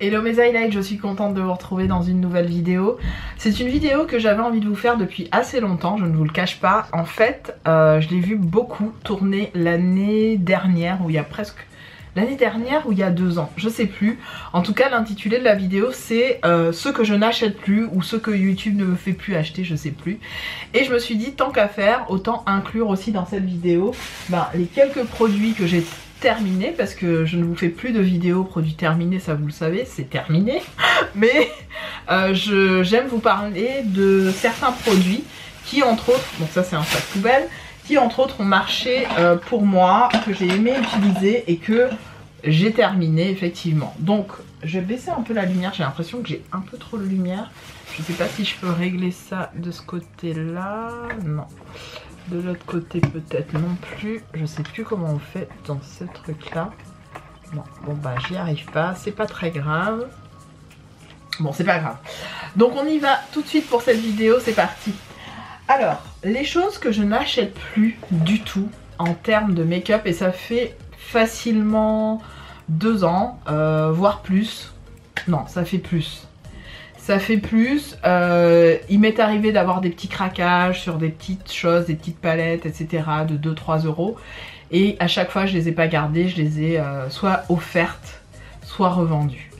Hello mes highlights, je suis contente de vous retrouver dans une nouvelle vidéo. C'est une vidéo que j'avais envie de vous faire depuis assez longtemps, je ne vous le cache pas. En fait, euh, je l'ai vu beaucoup tourner l'année dernière, ou il y a presque... L'année dernière ou il y a deux ans, je sais plus. En tout cas, l'intitulé de la vidéo, c'est euh, ce que je n'achète plus ou ce que YouTube ne me fait plus acheter, je sais plus. Et je me suis dit, tant qu'à faire, autant inclure aussi dans cette vidéo ben, les quelques produits que j'ai terminé parce que je ne vous fais plus de vidéos produits terminés, ça vous le savez, c'est terminé. Mais euh, j'aime vous parler de certains produits qui entre autres, bon ça c'est un sac poubelle, qui entre autres ont marché euh, pour moi, que j'ai aimé utiliser et que j'ai terminé effectivement. Donc je vais baisser un peu la lumière, j'ai l'impression que j'ai un peu trop de lumière. Je sais pas si je peux régler ça de ce côté là, non. De l'autre côté peut-être non plus. Je sais plus comment on fait dans ce truc là. Non, bon bah j'y arrive pas. C'est pas très grave. Bon c'est pas grave. Donc on y va tout de suite pour cette vidéo. C'est parti. Alors, les choses que je n'achète plus du tout en termes de make-up. Et ça fait facilement deux ans, euh, voire plus. Non, ça fait plus ça fait plus. Euh, il m'est arrivé d'avoir des petits craquages sur des petites choses, des petites palettes, etc. de 2-3 euros. Et à chaque fois, je les ai pas gardées, je les ai euh, soit offertes, soit revendues.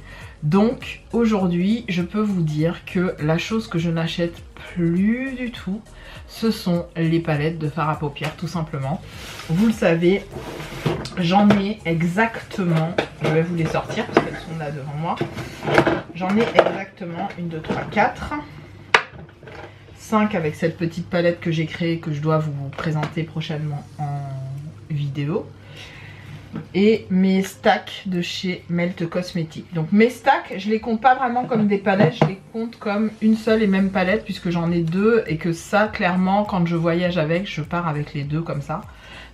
Donc aujourd'hui, je peux vous dire que la chose que je n'achète plus du tout, ce sont les palettes de fard à paupières tout simplement. Vous le savez, j'en ai exactement, je vais vous les sortir parce qu'elles sont là devant moi. J'en ai exactement une, 2, 3, 4. 5 avec cette petite palette que j'ai créée que je dois vous présenter prochainement en vidéo. Et mes stacks de chez Melt Cosmetics. Donc mes stacks, je les compte pas vraiment comme des palettes, je les compte comme une seule et même palette puisque j'en ai deux et que ça clairement quand je voyage avec, je pars avec les deux comme ça.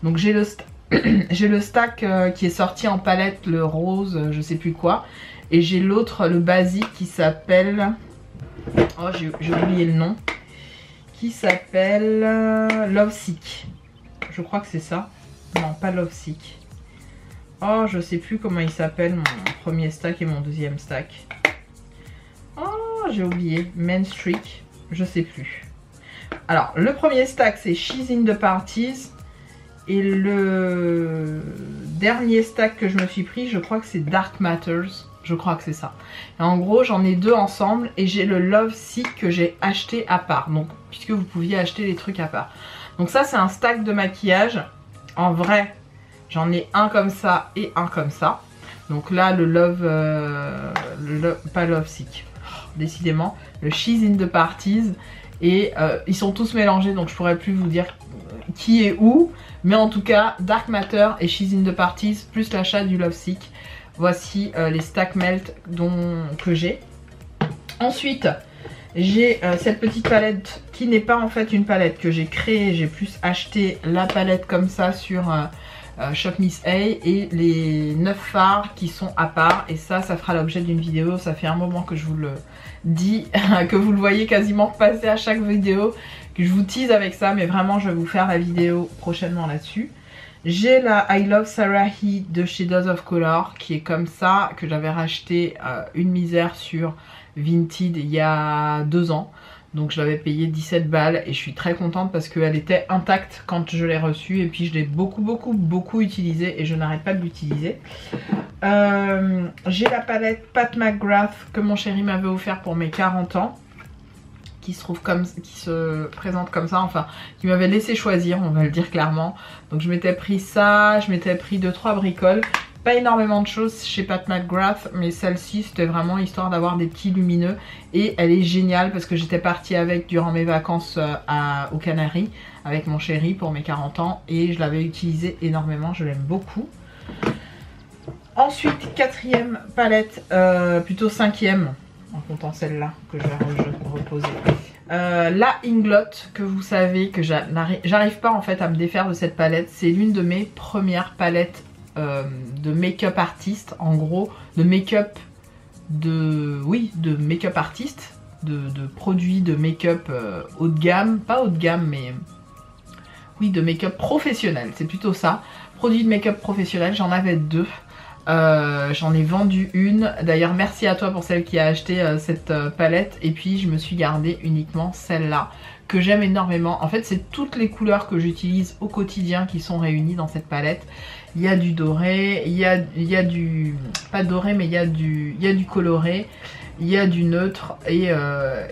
Donc j'ai le, le stack euh, qui est sorti en palette, le rose, je sais plus quoi. Et j'ai l'autre, le basique, qui s'appelle... Oh, j'ai oublié le nom. Qui s'appelle euh, Love Sick. Je crois que c'est ça. Non, pas Love Sick. Oh, je sais plus comment il s'appelle, mon premier stack et mon deuxième stack. Oh, j'ai oublié. Main Streak. Je sais plus. Alors, le premier stack, c'est She's in the Parties. Et le dernier stack que je me suis pris, je crois que c'est Dark Matters. Je crois que c'est ça. En gros, j'en ai deux ensemble et j'ai le Love Seek que j'ai acheté à part. Donc, puisque vous pouviez acheter les trucs à part. Donc ça, c'est un stack de maquillage. En vrai, j'en ai un comme ça et un comme ça. Donc là, le Love... Euh, pas Love Seek. décidément. Le She's in the Parties. Et euh, ils sont tous mélangés, donc je pourrais plus vous dire qui est où. Mais en tout cas, Dark Matter et She's in the Parties, plus l'achat du Love Seek. Voici euh, les stack melt dont, que j'ai. Ensuite, j'ai cette petite palette qui n'est pas en fait une palette que j'ai créée. J'ai plus acheté la palette comme ça sur Shop Miss A et les 9 fards qui sont à part. Et ça, ça fera l'objet d'une vidéo. Ça fait un moment que je vous le dis, que vous le voyez quasiment passer à chaque vidéo. Que je vous tease avec ça, mais vraiment je vais vous faire la vidéo prochainement là-dessus. J'ai la I Love Sarah Heat de chez of Color qui est comme ça, que j'avais racheté euh, une misère sur Vinted il y a deux ans. Donc je l'avais payé 17 balles et je suis très contente parce qu'elle était intacte quand je l'ai reçue et puis je l'ai beaucoup beaucoup beaucoup utilisée et je n'arrête pas de l'utiliser. Euh, j'ai la palette Pat McGrath que mon chéri m'avait offert pour mes 40 ans qui se trouve comme qui se présente comme ça, enfin qui m'avait laissé choisir, on va le dire clairement. Donc je m'étais pris ça, je m'étais pris 2-3 bricoles. Pas énormément de choses chez Pat McGrath, mais celle-ci c'était vraiment histoire d'avoir des petits lumineux. Et elle est géniale parce que j'étais partie avec durant mes vacances euh, aux Canaries avec mon chéri pour mes 40 ans. Et je l'avais utilisée énormément, je l'aime beaucoup. Ensuite, quatrième palette, euh, plutôt cinquième, en comptant celle-là que je vais reposer. Euh, la Inglot, que vous savez que j'arrive pas en fait à me défaire de cette palette. C'est l'une de mes premières palettes euh, de make-up artiste, en gros, de make-up de... Oui, de make-up artiste, de, produits de make-up euh, haut de gamme, pas haut de gamme, mais... Oui, de make-up professionnel, c'est plutôt ça. Produits de make-up professionnel, j'en avais deux. Euh, j'en ai vendu une. D'ailleurs, merci à toi pour celle qui a acheté cette palette. Et puis, je me suis gardé uniquement celle-là que j'aime énormément. En fait, c'est toutes les couleurs que j'utilise au quotidien qui sont réunies dans cette palette. Il y a du doré, il y a, du... pas doré, mais il y a du, y a du coloré, il y a du neutre. Et,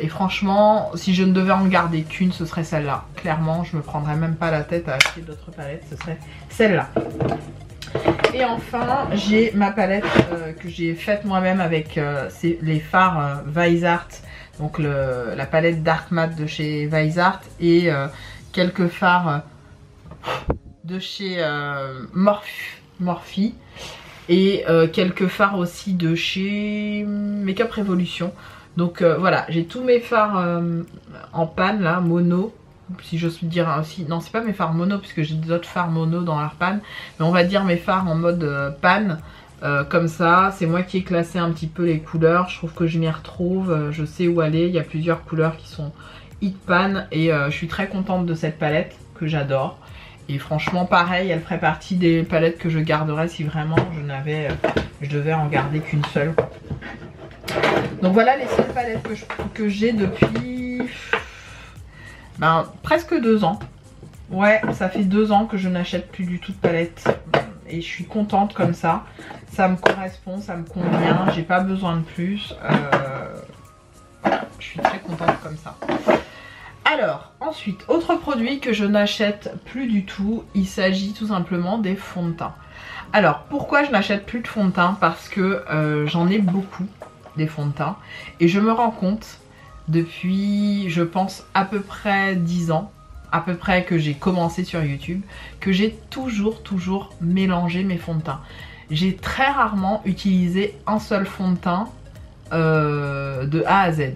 et franchement, si je ne devais en garder qu'une, ce serait celle-là. Clairement, je me prendrais même pas la tête à acheter d'autres palettes. Ce serait celle-là. Et enfin, j'ai ma palette euh, que j'ai faite moi-même avec euh, les fards euh, Weisart. Donc la palette Dark Matte de chez Weisart et quelques fards de chez Morphe, et quelques fards aussi de chez Makeup Revolution. Donc voilà, j'ai tous mes fards en panne là, mono, si j'ose dire aussi, non c'est pas mes phares mono puisque j'ai d'autres phares mono dans leur panne, mais on va dire mes phares en mode euh, panne, euh, comme ça, c'est moi qui ai classé un petit peu les couleurs, je trouve que je m'y retrouve, euh, je sais où aller, il y a plusieurs couleurs qui sont hit pan et je suis très contente de cette palette que j'adore. Et franchement pareil, elle ferait partie des palettes que je garderais si vraiment je n'avais, je devais en garder qu'une seule. Donc voilà les seules palettes que j'ai depuis ben, presque deux ans. Ouais, ça fait deux ans que je n'achète plus du tout de palette. Et je suis contente comme ça. Ça me correspond, ça me convient. J'ai pas besoin de plus. Euh, je suis très contente comme ça. Alors, ensuite, autre produit que je n'achète plus du tout. Il s'agit tout simplement des fonds de teint. Alors, pourquoi je n'achète plus de fonds de teint? Parce que euh, j'en ai beaucoup des fonds de teint. Et je me rends compte depuis, je pense, à peu près 10 ans, à peu près que j'ai commencé sur YouTube, que j'ai toujours, toujours mélangé mes fonds de teint. J'ai très rarement utilisé un seul fond de teint euh, de A à Z.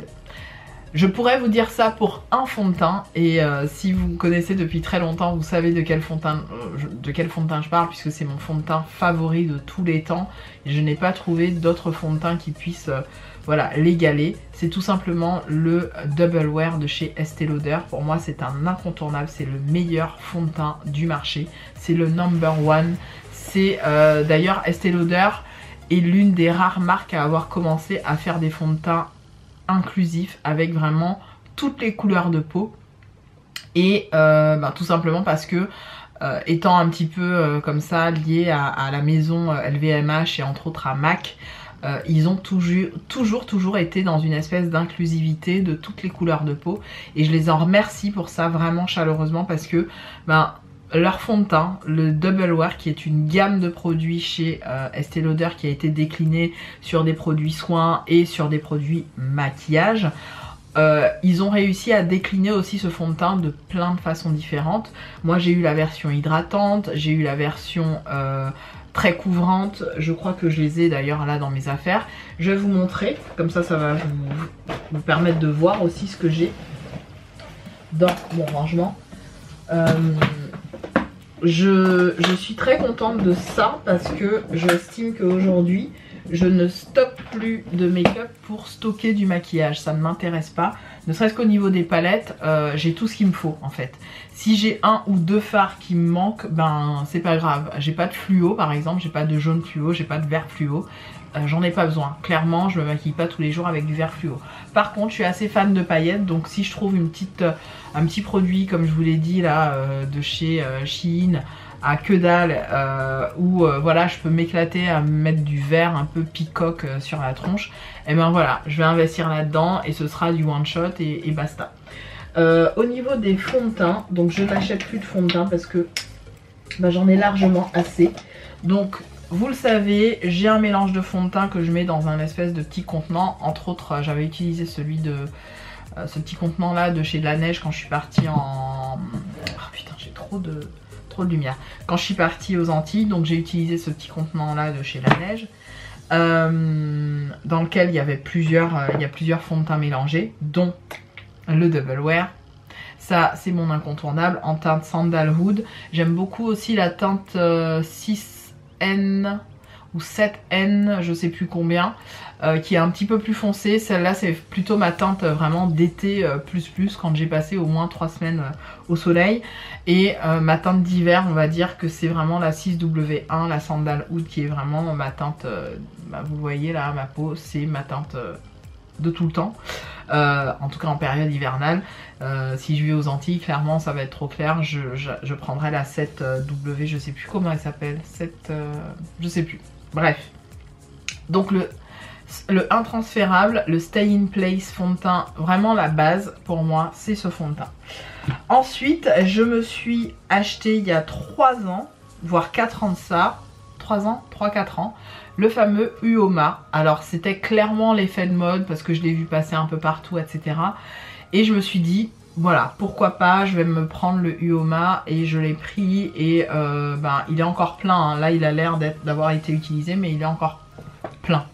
Je pourrais vous dire ça pour un fond de teint et euh, si vous me connaissez depuis très longtemps, vous savez de quel fond de teint, euh, de quel fond de teint je parle puisque c'est mon fond de teint favori de tous les temps. Je n'ai pas trouvé d'autres fonds de teint qui puissent voilà, l'égaler. C'est tout simplement le Double Wear de chez Estée Lauder. Pour moi, c'est un incontournable. C'est le meilleur fond de teint du marché. C'est le number one. C'est euh, d'ailleurs Estée Lauder est l'une des rares marques à avoir commencé à faire des fonds de teint inclusifs avec vraiment toutes les couleurs de peau. Et euh, bah, tout simplement parce que euh, étant un petit peu comme ça lié à, la maison LVMH et entre autres à MAC, euh, ils ont toujours, toujours, toujours été dans une espèce d'inclusivité de toutes les couleurs de peau. Et je les en remercie pour ça vraiment chaleureusement parce que ben, leur fond de teint, le Double Wear, qui est une gamme de produits chez euh, Estée Lauder qui a été déclinée sur des produits soins et sur des produits maquillage. Euh, ils ont réussi à décliner aussi ce fond de teint de plein de façons différentes. Moi j'ai eu la version hydratante, j'ai eu la version très couvrantes. Je crois que je les ai d'ailleurs là dans mes affaires. Je vais vous montrer, comme ça ça va vous, permettre de voir aussi ce que j'ai dans mon rangement. Euh, je, suis très contente de ça parce que j'estime qu'aujourd'hui je ne stocke plus de make-up pour stocker du maquillage. Ça ne m'intéresse pas. Ne serait-ce qu'au niveau des palettes, euh, j'ai tout ce qu'il me faut en fait. Si j'ai un ou deux fards qui me manquent, ben c'est pas grave. J'ai pas de fluo par exemple, j'ai pas de jaune fluo, j'ai pas de vert fluo. Euh, j'en ai pas besoin. Clairement, je me maquille pas tous les jours avec du vert fluo. Par contre, je suis assez fan de paillettes, donc si je trouve une petite, un petit produit, comme je vous l'ai dit là, euh, de chez Shein, à que dalle euh, où euh, voilà je peux m'éclater à mettre du vert un peu euh, sur la tronche. Et ben voilà je vais investir là dedans et ce sera du one shot et, basta. Au niveau des fonds de teint donc je n'achète plus de fond de teint parce que bah, j'en ai largement assez. Donc vous le savez, j'ai un mélange de fond de teint que je mets dans un espèce de petit contenant. Entre autres, j'avais utilisé celui de ce petit contenant là de chez de la neige quand je suis partie en... Oh putain, j'ai trop de de lumière. Quand je suis partie aux Antilles, donc j'ai utilisé ce petit contenant là de chez La Neige. Euh, dans lequel il y avait plusieurs, euh, il y a plusieurs fonds de teint mélangés, dont le Double Wear. Ça, c'est mon incontournable en teinte Sandalwood. J'aime beaucoup aussi la teinte 6N euh, ou 7N, je sais plus combien, euh, qui est un petit peu plus foncé. Celle-là, c'est plutôt ma teinte vraiment d'été euh, plus plus quand j'ai passé au moins 3 semaines au soleil. Et ma teinte d'hiver, on va dire que c'est vraiment la 6W1, la Sandalwood, qui est vraiment ma teinte, bah, vous voyez là, ma peau, c'est ma teinte de tout le temps. Euh, en tout cas en période hivernale. Euh, si je vais aux Antilles, clairement ça va être trop clair. Je, prendrai la 7W, je sais plus comment elle s'appelle. 7, euh, je sais plus. Bref. Donc le, le intransférable, le Stay in Place fond de teint, vraiment la base pour moi, c'est ce fond de teint. Ensuite, je me suis acheté il y a 3 ans, voire 4 ans de ça, 3 ans, 3-4 ans, le fameux Uoma. Alors c'était clairement l'effet de mode parce que je l'ai vu passer un peu partout, etc. Et je me suis dit, voilà, pourquoi pas, je vais me prendre le Uoma et je l'ai pris et euh, ben, il est encore plein. Hein. Là, il a l'air d'avoir été utilisé, mais il est encore plein.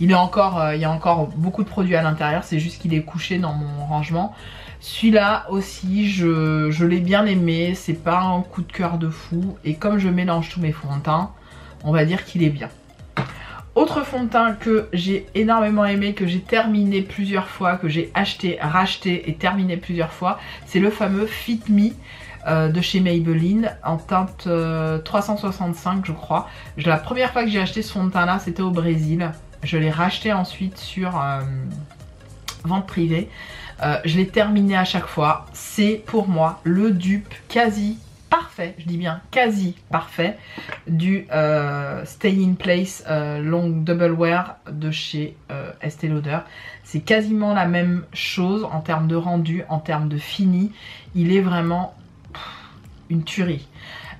Il, est encore, euh, y a encore beaucoup de produits à l'intérieur, c'est juste qu'il est couché dans mon rangement. Celui-là aussi, je, je l'ai bien aimé, c'est pas un coup de cœur de fou. Et comme je mélange tous mes fonds de teint, on va dire qu'il est bien. Autre fond de teint que j'ai énormément aimé, que j'ai terminé plusieurs fois, que j'ai acheté, racheté et terminé plusieurs fois, c'est le fameux Fit Me euh, de chez Maybelline en teinte 365 euh, je crois. La première fois que j'ai acheté ce fond de teint là c'était au Brésil. Je l'ai racheté ensuite sur euh, vente privée. je l'ai terminé à chaque fois. C'est pour moi le dupe quasi parfait, je dis bien quasi parfait, du euh, Stay in Place euh, Long Double Wear de chez euh, Estée Lauder. C'est quasiment la même chose en termes de rendu, en termes de fini. Il est vraiment une tuerie.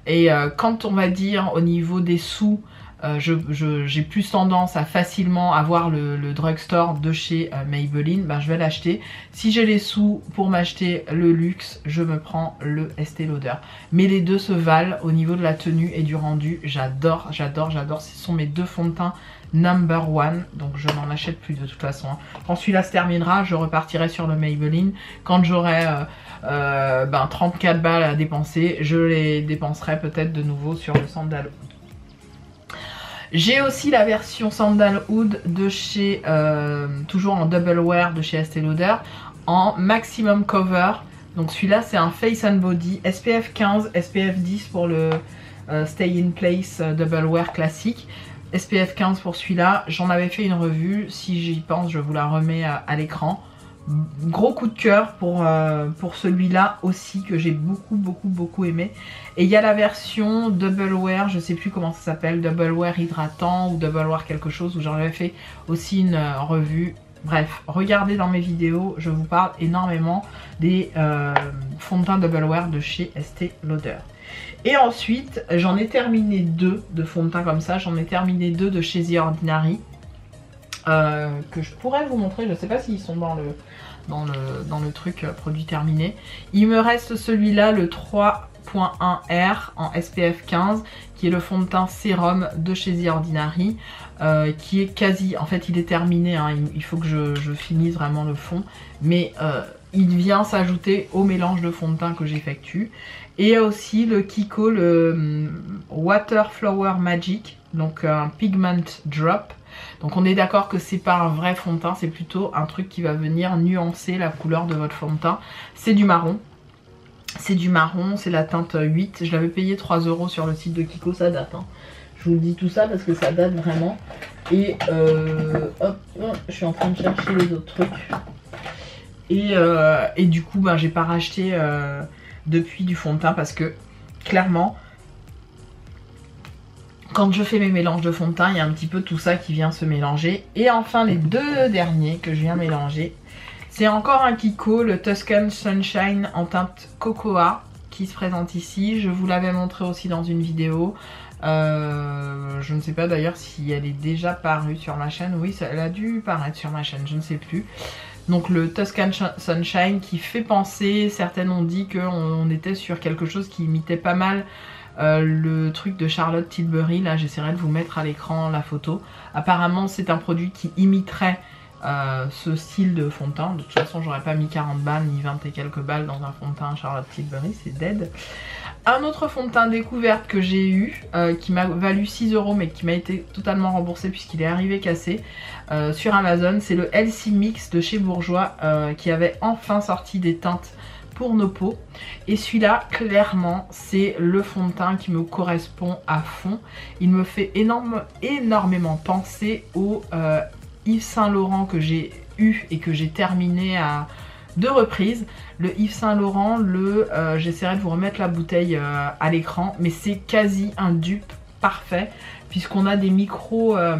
Et quand on va dire au niveau des sous, euh, j'ai plus tendance à facilement avoir le, drugstore de chez euh, Maybelline, ben, je vais l'acheter. Si j'ai les sous pour m'acheter le luxe, je me prends le Estée Lauder. Mais les deux se valent au niveau de la tenue et du rendu. J'adore, j'adore, j'adore. Ce sont mes deux fonds de teint number one. Donc je n'en achète plus de toute façon. Hein. Quand celui-là se terminera, je repartirai sur le Maybelline. Quand j'aurai euh, ben, 34 balles à dépenser, je les dépenserai peut-être de nouveau sur le Sandalwood. J'ai aussi la version Sandalwood de chez, euh, toujours en double wear de chez Estée Lauder, en maximum cover. Donc celui-là c'est un face and body, SPF 15, SPF 10 pour le euh, Stay in Place euh, double wear classique. SPF 15 pour celui-là, j'en avais fait une revue, si j'y pense je vous la remets à l'écran. Gros coup de cœur pour, euh, pour celui-là aussi que j'ai beaucoup beaucoup beaucoup aimé. Et il y a la version Double Wear, je sais plus comment ça s'appelle, Double Wear hydratant ou Double Wear quelque chose où j'en avais fait aussi une euh, revue. Bref, regardez dans mes vidéos, je vous parle énormément des euh, fonds de teint Double Wear de chez Estée Lauder. Et ensuite, j'en ai terminé deux de fonds de teint comme ça. J'en ai terminé deux de chez The Ordinary. que je pourrais vous montrer, je sais pas s'ils sont dans le, dans le, truc euh, produit terminé. Il me reste celui-là, le 3.1R en SPF 15, qui est le fond de teint sérum de chez The Ordinary, euh, qui est quasi, en fait il est terminé, hein. il, faut que je, finisse vraiment le fond, mais euh, il vient s'ajouter au mélange de fond de teint que j'effectue. Et aussi le Kiko, le hum, Water Flower Magic, donc un Pigment Drop, donc on est d'accord que c'est pas un vrai fond de teint, c'est plutôt un truc qui va venir nuancer la couleur de votre fond de teint. C'est du marron. C'est du marron, c'est la teinte 8. Je l'avais payé 3 euros sur le site de Kiko, ça date. Hein. Je vous dis tout ça parce que ça date vraiment. Et euh, hop, je suis en train de chercher les autres trucs. Et, euh, du coup, ben, j'ai pas racheté euh, depuis du fond de teint parce que clairement, quand je fais mes mélanges de fond de teint, il y a un petit peu tout ça qui vient se mélanger. Et enfin, les deux derniers que je viens mélanger, c'est encore un Kiko, le Tuscan Sunshine en teinte Cocoa qui se présente ici. Je vous l'avais montré aussi dans une vidéo. Euh, je ne sais pas d'ailleurs si elle est déjà parue sur ma chaîne. Oui, elle a dû paraître sur ma chaîne, je ne sais plus. Donc le Tuscan Sunshine qui fait penser, certaines ont dit qu'on était sur quelque chose qui imitait pas mal euh, le truc de Charlotte Tilbury, là j'essaierai de vous mettre à l'écran la photo. Apparemment c'est un produit qui imiterait euh, ce style de fond de teint. De toute façon j'aurais pas mis 40 balles ni 20 et quelques balles dans un fond de teint Charlotte Tilbury, c'est dead. un autre fond de teint découverte que j'ai eu, euh, qui m'a valu 6 euros mais qui m'a été totalement remboursé puisqu'il est arrivé cassé sur Amazon. C'est le LC Mix de chez Bourjois euh, qui avait enfin sorti des teintes pour nos peaux. Et celui-là, clairement, c'est le fond de teint qui me correspond à fond. Il me fait énorme, énormément penser au Yves Saint Laurent que j'ai eu et que j'ai terminé à deux reprises. Le Yves Saint Laurent, le euh, j'essaierai de vous remettre la bouteille euh, à l'écran, mais c'est quasi un dupe parfait puisqu'on a des micros euh,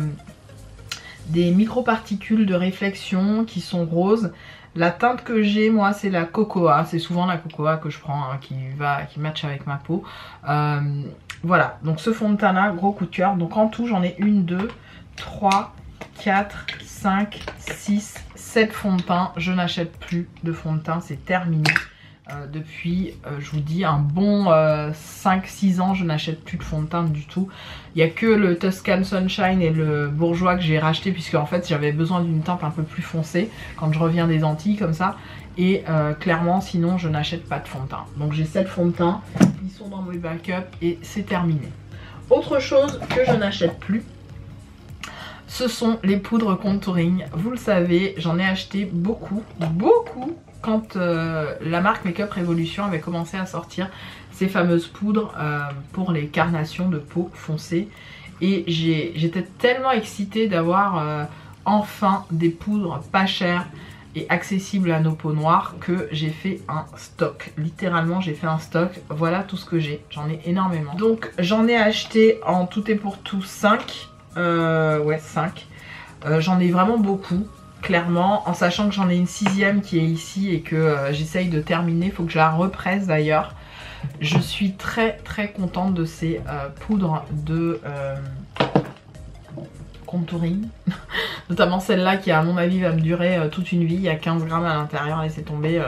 des micro-particules de réflexion qui sont roses. La teinte que j'ai moi c'est la cocoa, c'est souvent la cocoa que je prends hein, qui va qui match avec ma peau. voilà, donc ce fond de teint là, gros coup de cœur. Donc en tout j'en ai une, deux, trois, 4, 5, 6, 7 fonds de teint. Je n'achète plus de fond de teint, c'est terminé. Euh, depuis, euh, je vous dis, un bon 5-6 euh, ans, je n'achète plus de fond de teint du tout. Il n'y a que le Tuscan Sunshine et le Bourgeois que j'ai racheté puisque en fait j'avais besoin d'une teinte un peu plus foncée quand je reviens des Antilles comme ça. Et clairement, sinon, je n'achète pas de fond de teint. Donc j'ai 7 fonds de teint, ils sont dans mes backups et c'est terminé. Autre chose que je n'achète plus, ce sont les poudres contouring. Vous le savez, j'en ai acheté beaucoup, beaucoup quand euh, la marque Makeup Revolution avait commencé à sortir ces fameuses poudres euh, pour les carnations de peau foncée. Et j'étais tellement excitée d'avoir euh, enfin des poudres pas chères et accessibles à nos peaux noires que j'ai fait un stock. Littéralement j'ai fait un stock. Voilà tout ce que j'ai. J'en ai énormément. Donc j'en ai acheté en tout et pour tout 5. Euh, ouais, 5. Euh, j'en ai vraiment beaucoup, clairement, en sachant que j'en ai une sixième qui est ici et que euh, j'essaye de terminer. Faut que je la represse d'ailleurs. Je suis très très contente de ces poudres de contouring. Notamment celle-là qui à mon avis va me durer toute une vie. Il y a 15 grammes à l'intérieur, laissez tomber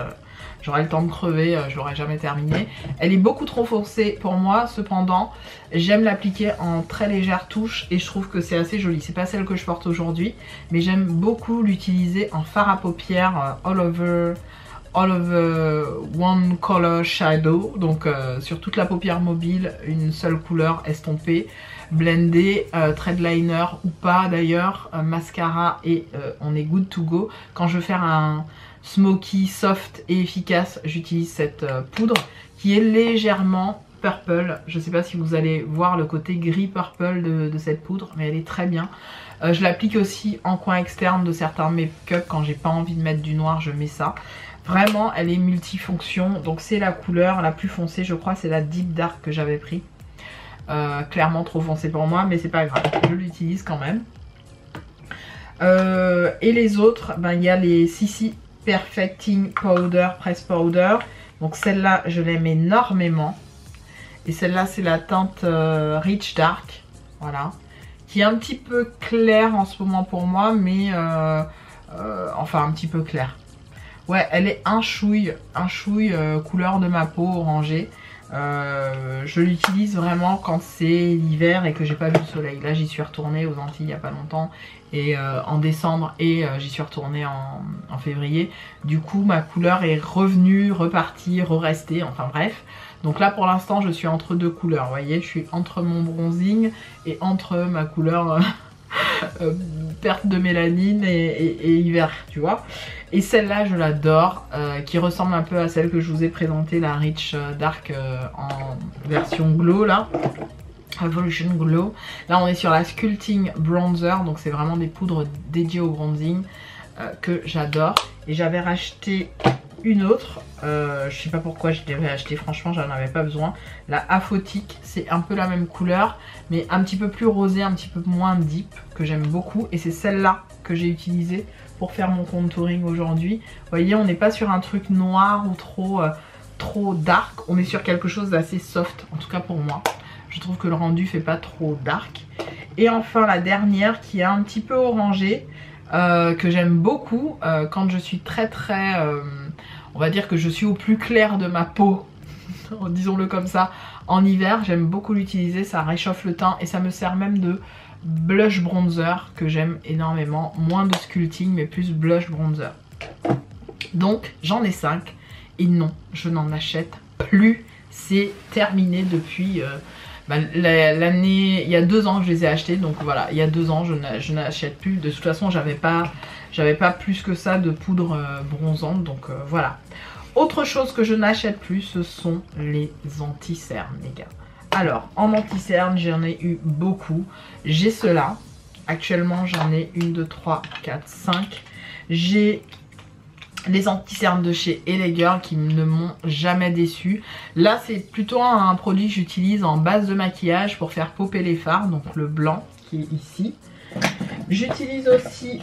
j'aurai le temps de crever, euh, je l'aurai jamais terminé. Elle est beaucoup trop foncée pour moi, cependant, j'aime l'appliquer en très légère touche et je trouve que c'est assez joli. C'est pas celle que je porte aujourd'hui, mais j'aime beaucoup l'utiliser en fard à paupières euh, all over all one color shadow donc euh, sur toute la paupière mobile une seule couleur estompée blendé, euh, ou pas d'ailleurs, mascara et on est good to go. Quand je veux faire un, smoky, soft et efficace, j'utilise cette euh, poudre qui est légèrement purple. Je sais pas si vous allez voir le côté gris purple de, cette poudre, mais elle est très bien. Euh, je l'applique aussi en coin externe de certains make-up. Quand j'ai pas envie de mettre du noir, je mets ça. Vraiment, elle est multifonction. Donc c'est la couleur la plus foncée, je crois. C'est la Deep Dark que j'avais pris. Euh, clairement trop foncée pour moi, mais c'est pas grave. Je l'utilise quand même. et les autres, ben, il y a les Sissi Perfecting Powder, Press Powder. Donc celle-là, je l'aime énormément. Et celle-là, c'est la teinte euh, Rich Dark. Voilà. Qui est un petit peu claire en ce moment pour moi, mais... Euh, euh, enfin, un petit peu claire. Ouais, elle est un chouille, un chouille couleur de ma peau orangée. je l'utilise vraiment quand c'est l'hiver et que j'ai pas vu le soleil. Là, j'y suis retournée aux Antilles il y a pas longtemps et euh, en décembre et euh, j'y suis retournée en, février. Du coup ma couleur est revenue, repartie, re-restée, enfin bref. Donc là pour l'instant je suis entre deux couleurs, vous voyez, je suis entre mon bronzing et entre ma couleur euh, perte de mélanine et, hiver, tu vois. Et celle-là je l'adore, qui ressemble un peu à celle que je vous ai présentée, la Rich Dark en version glow là. Revolution Glow. Là on est sur la Sculpting Bronzer, donc c'est vraiment des poudres dédiées au bronzing euh, que j'adore. Et j'avais racheté une autre, euh, je sais pas pourquoi je l'avais acheté, franchement j'en avais pas besoin. La Aphotique, c'est un peu la même couleur, mais un petit peu plus rosé, un petit peu moins deep, que j'aime beaucoup. Et c'est celle-là que j'ai utilisée pour faire mon contouring aujourd'hui. Vous voyez, on n'est pas sur un truc noir ou trop, euh, trop dark, on est sur quelque chose d'assez soft, en tout cas pour moi. Je trouve que le rendu fait pas trop dark. Et enfin la dernière qui est un petit peu orangée, euh, que j'aime beaucoup euh, quand je suis très très... Euh, on va dire que je suis au plus clair de ma peau, disons-le comme ça, en hiver. J'aime beaucoup l'utiliser, ça réchauffe le teint et ça me sert même de blush bronzer que j'aime énormément. Moins de sculpting mais plus blush bronzer. Donc j'en ai 5 et non, je n'en achète plus c'est terminé depuis... Bah, l'année, il y a deux ans que je les ai achetés, donc voilà, il y a deux ans je n'achète plus. De toute façon, j'avais pas, pas plus que ça de poudre euh, bronzante, donc euh, voilà. Autre chose que je n'achète plus, ce sont les anti-cernes, les gars. Alors, en anti-cernes, j'en ai eu beaucoup. J'ai cela. Actuellement, j'en ai une, deux, trois, quatre, cinq. J'ai les anti-cernes de chez Elegirl qui ne m'ont jamais déçu. Là, c'est plutôt un, produit que j'utilise en base de maquillage pour faire popper les fards, donc le blanc qui est ici. J'utilise aussi...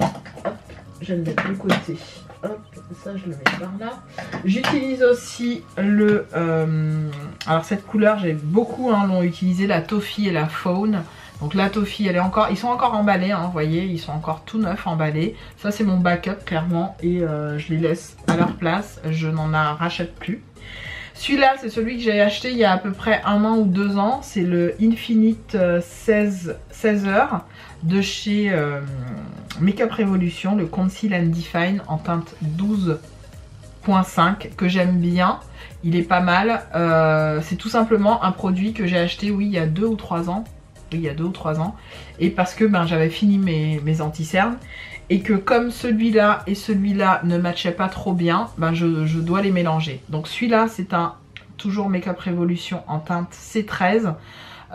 Je vais le mettre de côté. Hop, ça je le mets par là. J'utilise aussi le... Euh, alors cette couleur, j'ai beaucoup hein, l'ont utilisé, la Toffee et la Faune. Donc la toffee, ils sont encore emballés, hein, vous voyez, ils sont encore tout neufs emballés. Ça c'est mon backup clairement et euh, je les laisse à leur place, je n'en rachète plus. Celui-là, c'est celui que j'ai acheté il y a à peu près un an ou deux ans. C'est le Infinite 16, euh, 16 heures de chez euh, Makeup Revolution, le Conceal and Define en teinte 12.5 que j'aime bien. Il est pas mal. c'est tout simplement un produit que j'ai acheté, oui, il y a deux ou trois ans il y a deux ou trois ans, et parce que ben, j'avais fini mes, mes anti-cernes, et que comme celui-là et celui-là ne matchaient pas trop bien, ben je, dois les mélanger. Donc celui-là c'est un toujours Makeup Revolution en teinte C13,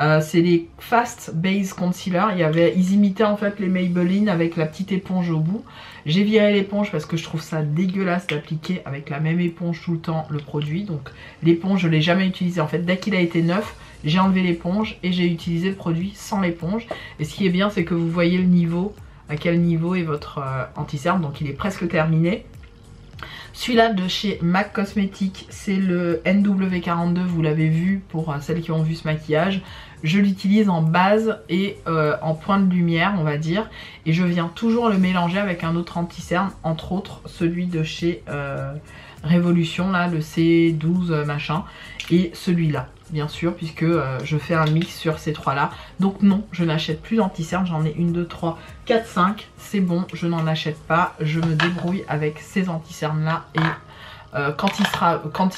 euh, c'est les Fast Base Concealer. Il y avait, ils imitaient en fait les Maybelline avec la petite éponge au bout. J'ai viré l'éponge parce que je trouve ça dégueulasse d'appliquer avec la même éponge tout le temps le produit. Donc l'éponge je l'ai jamais utilisé. En fait dès qu'il a été neuf, j'ai enlevé l'éponge et j'ai utilisé le produit sans l'éponge. Et ce qui est bien c'est que vous voyez le niveau, à quel niveau est votre euh, anti-cerne. Donc il est presque terminé. Celui-là de chez MAC Cosmetics, c'est le NW42, vous l'avez vu pour euh, celles qui ont vu ce maquillage. Je l'utilise en base et euh, en point de lumière, on va dire. Et je viens toujours le mélanger avec un autre anti-cerne, entre autres celui de chez Révolution, là, le C12 machin. Et celui-là bien sûr, puisque euh, je fais un mix sur ces trois-là. Donc non, je n'achète plus d'anti-cernes, j'en ai une, deux, trois, quatre, cinq. C'est bon, je n'en achète pas. Je me débrouille avec ces anti-cernes-là et euh, quand, ils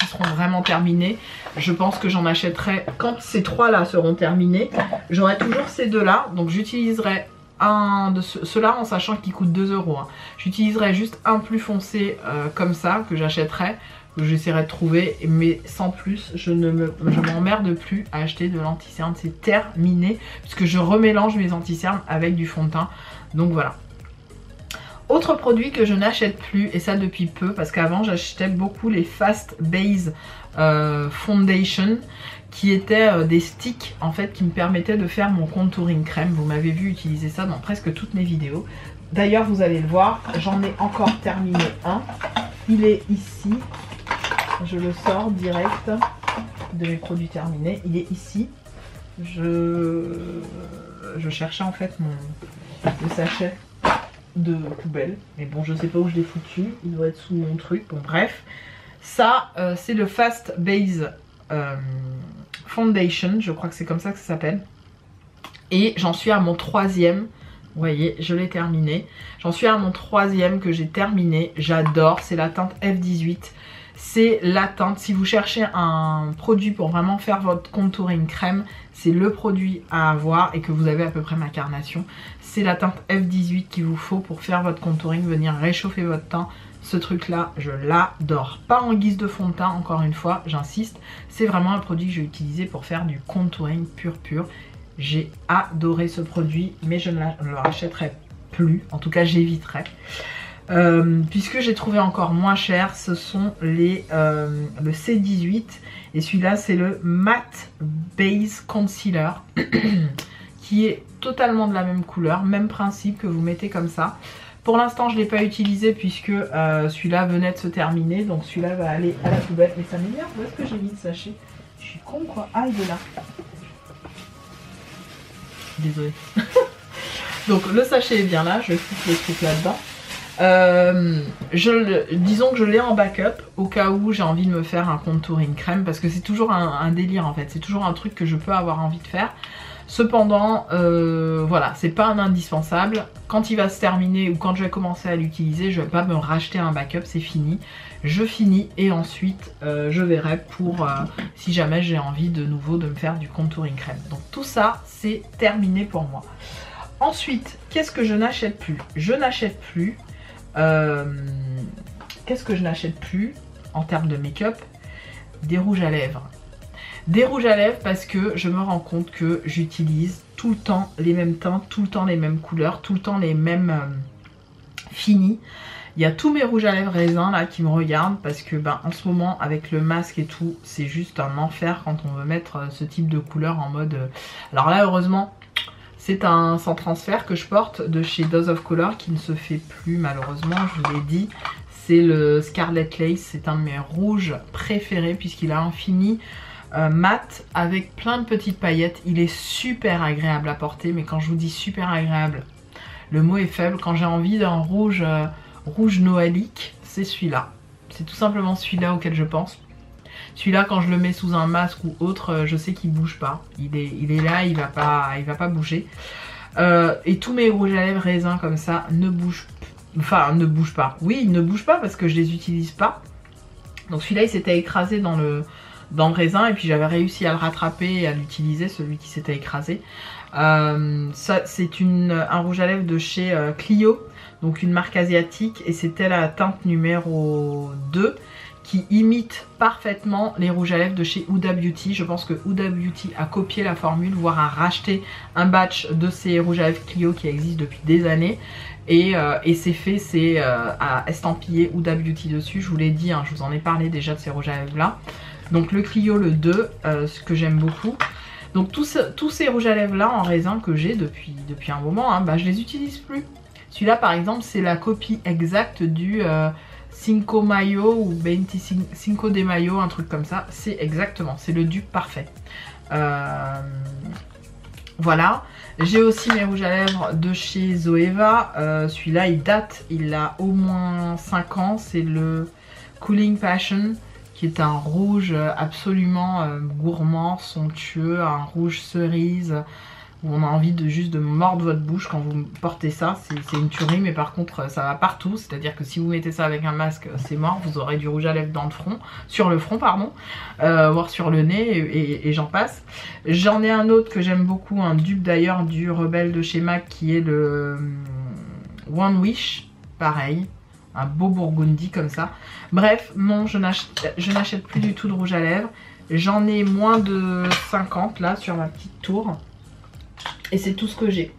seront vraiment terminés, je pense que j'en achèterai quand ces trois-là seront terminés. J'aurai toujours ces deux-là, donc j'utiliserai un de ceux-là en sachant qu'il coûte 2 euros. Hein. J'utiliserai juste un plus foncé euh, comme ça que j'achèterai j'essaierai de trouver, mais sans plus, je ne m'emmerde plus à acheter de l'anti-cerne, c'est terminé, puisque je remélange mes anti-cernes avec du fond de teint, donc voilà. Autre produit que je n'achète plus, et ça depuis peu, parce qu'avant j'achetais beaucoup les Fast Base euh, Foundation, qui étaient euh, des sticks en fait qui me permettaient de faire mon contouring crème. Vous m'avez vu utiliser ça dans presque toutes mes vidéos. D'ailleurs vous allez le voir, j'en ai encore terminé un. Il est ici, je le sors direct de mes produits terminés. Il est ici. Je, je cherchais en fait mon sachet de poubelle. Mais bon, je sais pas où je l'ai foutu. Il doit être sous mon truc. Bon, bref. Ça, euh, c'est le Fast Base euh, Foundation. Je crois que c'est comme ça que ça s'appelle. Et j'en suis à mon troisième. Vous voyez, je l'ai terminé. J'en suis à mon troisième que j'ai terminé. J'adore. C'est la teinte F18 c'est la teinte. Si vous cherchez un produit pour vraiment faire votre contouring crème, c'est le produit à avoir et que vous avez à peu près ma carnation. C'est la teinte F18 qu'il vous faut pour faire votre contouring, venir réchauffer votre teint. Ce truc là, je l'adore. Pas en guise de fond de teint, encore une fois, j'insiste. C'est vraiment un produit que j'ai utilisé pour faire du contouring pur pur. J'ai adoré ce produit, mais je ne le rachèterai plus. En tout cas, j'éviterai. Euh, puisque j'ai trouvé encore moins cher, ce sont les euh, le C18 et celui-là c'est le Matte Base Concealer qui est totalement de la même couleur, même principe que vous mettez comme ça. Pour l'instant je ne l'ai pas utilisé puisque euh, celui-là venait de se terminer donc celui-là va aller à la poubelle. Mais ça m'énerve, où est-ce que j'ai mis le sachet? Je suis con quoi Ah il est là. Désolée. donc le sachet est bien là, je fous les trucs là-dedans. Euh, disons que je l'ai en backup au cas où j'ai envie de me faire un contouring crème parce que c'est toujours un, délire en fait, c'est toujours un truc que je peux avoir envie de faire. Cependant, euh, voilà, c'est pas un indispensable. Quand il va se terminer ou quand je vais commencer à l'utiliser, je vais pas me racheter un backup, c'est fini. Je finis et ensuite euh, je verrai pour si jamais j'ai envie de nouveau de me faire du contouring crème. Donc tout ça, c'est terminé pour moi. Ensuite, qu'est-ce que je n'achète plus? Je n'achète plus... qu'est-ce que je n'achète plus en termes de make-up? Des rouges à lèvres des rouges à lèvres parce que je me rends compte que j'utilise tout le temps les mêmes teintes, tout le temps les mêmes couleurs, tout le temps les mêmes euh, finis. Il y a tous mes rouges à lèvres raisins là qui me regardent parce que ben, en ce moment avec le masque et tout c'est juste un enfer quand on veut mettre euh, ce type de couleur en mode... Euh, alors là heureusement c'est un sans transfert que je porte de chez Dose of Color qui ne se fait plus malheureusement, je vous l'ai dit. C'est le Scarlet Lace, c'est un de mes rouges préférés puisqu'il a un fini euh, mat avec plein de petites paillettes. Il est super agréable à porter, mais quand je vous dis super agréable, le mot est faible. Quand j'ai envie d'un rouge, euh, rouge noëlique, c'est celui-là. C'est tout simplement celui-là auquel je pense. Celui-là, quand je le mets sous un masque ou autre, euh, je sais qu'il bouge pas. Il est, il est là, il va pas, il va pas bouger. et tous mes rouges à lèvres raisins comme ça ne bougent Enfin, ne bougent pas. Oui, ils ne bougent pas parce que je les utilise pas. Donc celui-là, il s'était écrasé dans le, dans le raisin et puis j'avais réussi à le rattraper et à l'utiliser, celui qui s'était écrasé. Euh, ça c'est un rouge à lèvres de chez euh, Clio, donc une marque asiatique et c'était la teinte numéro 2 qui imite parfaitement les rouges à lèvres de chez Huda Beauty. Je pense que Huda Beauty a copié la formule, voire a racheté un batch de ces rouges à lèvres Clio qui existent depuis des années. Et, euh, c'est fait, c'est à estampiller Huda Beauty dessus. Je vous l'ai dit, hein, je vous en ai parlé déjà de ces rouges à lèvres là. Donc le Clio, le 2, euh, ce que j'aime beaucoup. Donc tous, ces rouges à lèvres là en raisin que j'ai depuis, un moment, hein, bah, je les utilise plus. Celui-là par exemple c'est la copie exacte du euh, Cinco Mayo ou Cinco de Mayo, un truc comme ça. C'est exactement, c'est le dupe parfait. Euh, voilà. J'ai aussi mes rouges à lèvres de chez Zoeva. Celui-là il date, il a au moins 5 ans. C'est le Cooling Passion qui est un rouge absolument euh, gourmand, somptueux, un rouge cerise on a envie de juste de mordre votre bouche quand vous portez ça, c'est une tuerie mais par contre ça va partout, c'est à dire que si vous mettez ça avec un masque c'est mort, vous aurez du rouge à lèvres dans le front, sur le front pardon, euh, voire sur le nez et, j'en passe. J'en ai un autre que j'aime beaucoup, un dupe d'ailleurs du Rebelle de chez MAC qui est le euh, One Wish, pareil, un beau burgundy comme ça. Bref, non, je n'achète plus du tout de rouge à lèvres. J'en ai moins de 50 là sur ma petite tour. Et c'est tout ce que j'ai.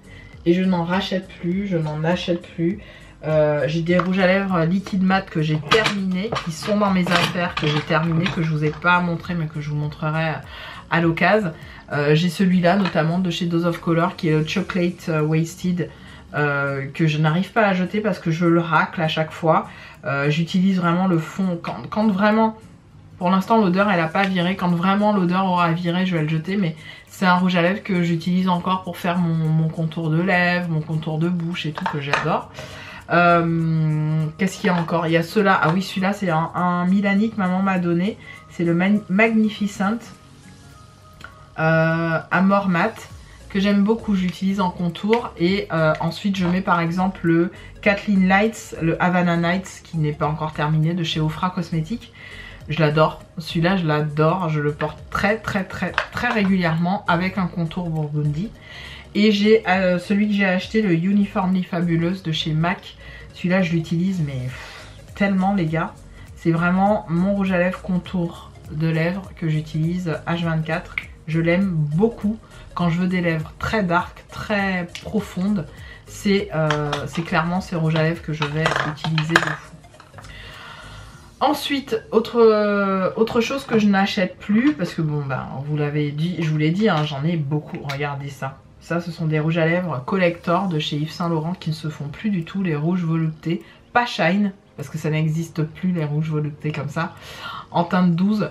Et je n'en rachète plus, je n'en achète plus. Euh, j'ai des rouges à lèvres liquide mat que j'ai terminé, qui sont dans mes affaires, que j'ai terminé, que je vous ai pas montré mais que je vous montrerai à l'occasion. Euh, j'ai celui-là notamment de chez Dose of Color qui est le Chocolate Wasted euh, que je n'arrive pas à jeter parce que je le racle à chaque fois. J'utilise vraiment le fond quand, vraiment, pour l'instant l'odeur elle n'a pas viré, quand vraiment l'odeur aura viré je vais le jeter mais c'est un rouge à lèvres que j'utilise encore pour faire mon, contour de lèvres, mon contour de bouche et tout que j'adore. Euh, qu'est-ce qu'il y a encore? Il y a ceux-là, ah oui celui-là c'est un, un Milani que maman m'a donné, c'est le Magnificent Amor Matte que j'aime beaucoup, j'utilise en contour. Et euh, ensuite je mets par exemple le Kathleen Lights, le Havana Nights qui n'est pas encore terminé de chez Ofra Cosmetics. Je l'adore, celui-là je l'adore, je le porte très très très très régulièrement avec un contour burgundy. Et j'ai euh, celui que j'ai acheté, le Uniformly Fabulous de chez MAC. Celui-là je l'utilise mais tellement les gars. C'est vraiment mon rouge à lèvres contour de lèvres que j'utilise H24. Je l'aime beaucoup quand je veux des lèvres très dark, très profondes, euh, c'est clairement ces rouges à lèvres que je vais utiliser de fou. Ensuite, autre, euh, autre chose que je n'achète plus, parce que bon, ben, vous l'avez dit, je vous l'ai dit, hein, j'en ai beaucoup. Regardez ça. Ça, ce sont des rouges à lèvres collector de chez Yves Saint Laurent qui ne se font plus du tout, les rouges veloutés, pas shine, parce que ça n'existe plus les rouges veloutés comme ça, en teinte 12.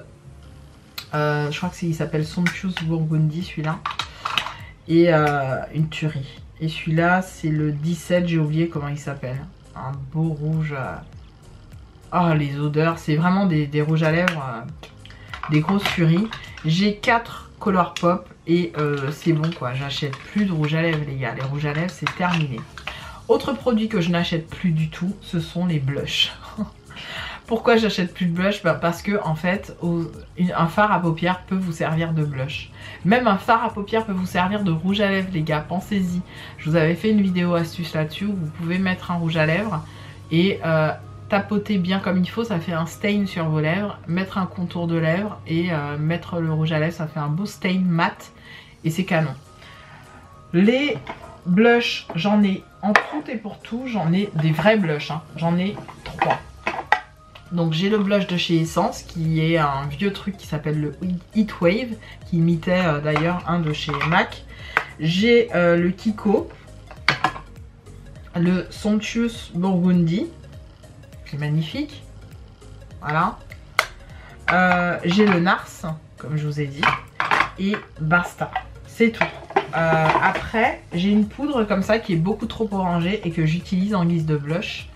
Euh, je crois que il s'appelle Somptuous Burgundy celui-là et euh, une tuerie. Et celui-là, c'est le 17, j'ai oublié comment il s'appelle. Un beau rouge. Oh, les odeurs, c'est vraiment des, rouges à lèvres, euh, des grosses tueries. J'ai 4 Color Pop et euh, c'est bon quoi, j'achète plus de rouge à lèvres les gars, les rouges à lèvres c'est terminé. Autre produit que je n'achète plus du tout, ce sont les blushs. Pourquoi j'achète plus de blush bah, Parce que en fait, un fard à paupières peut vous servir de blush. Même un fard à paupières peut vous servir de rouge à lèvres les gars, pensez-y. Je vous avais fait une vidéo astuce là-dessus où vous pouvez mettre un rouge à lèvres et euh, tapoter bien comme il faut, ça fait un stain sur vos lèvres, mettre un contour de lèvres et euh, mettre le rouge à lèvres, ça fait un beau stain mat et c'est canon. Les blushs, j'en ai en tout et pour tout, j'en ai des vrais blushs, hein. j'en ai trois. Donc j'ai le blush de chez Essence qui est un vieux truc qui s'appelle le Heat Wave qui imitait euh, d'ailleurs un de chez MAC. J'ai euh, le Kiko, le Somptuous Burgundy qui magnifique. Voilà. Euh, j'ai le Nars comme je vous ai dit et basta. C'est tout. après, j'ai une poudre comme ça qui est beaucoup trop orangée et que j'utilise en guise de blush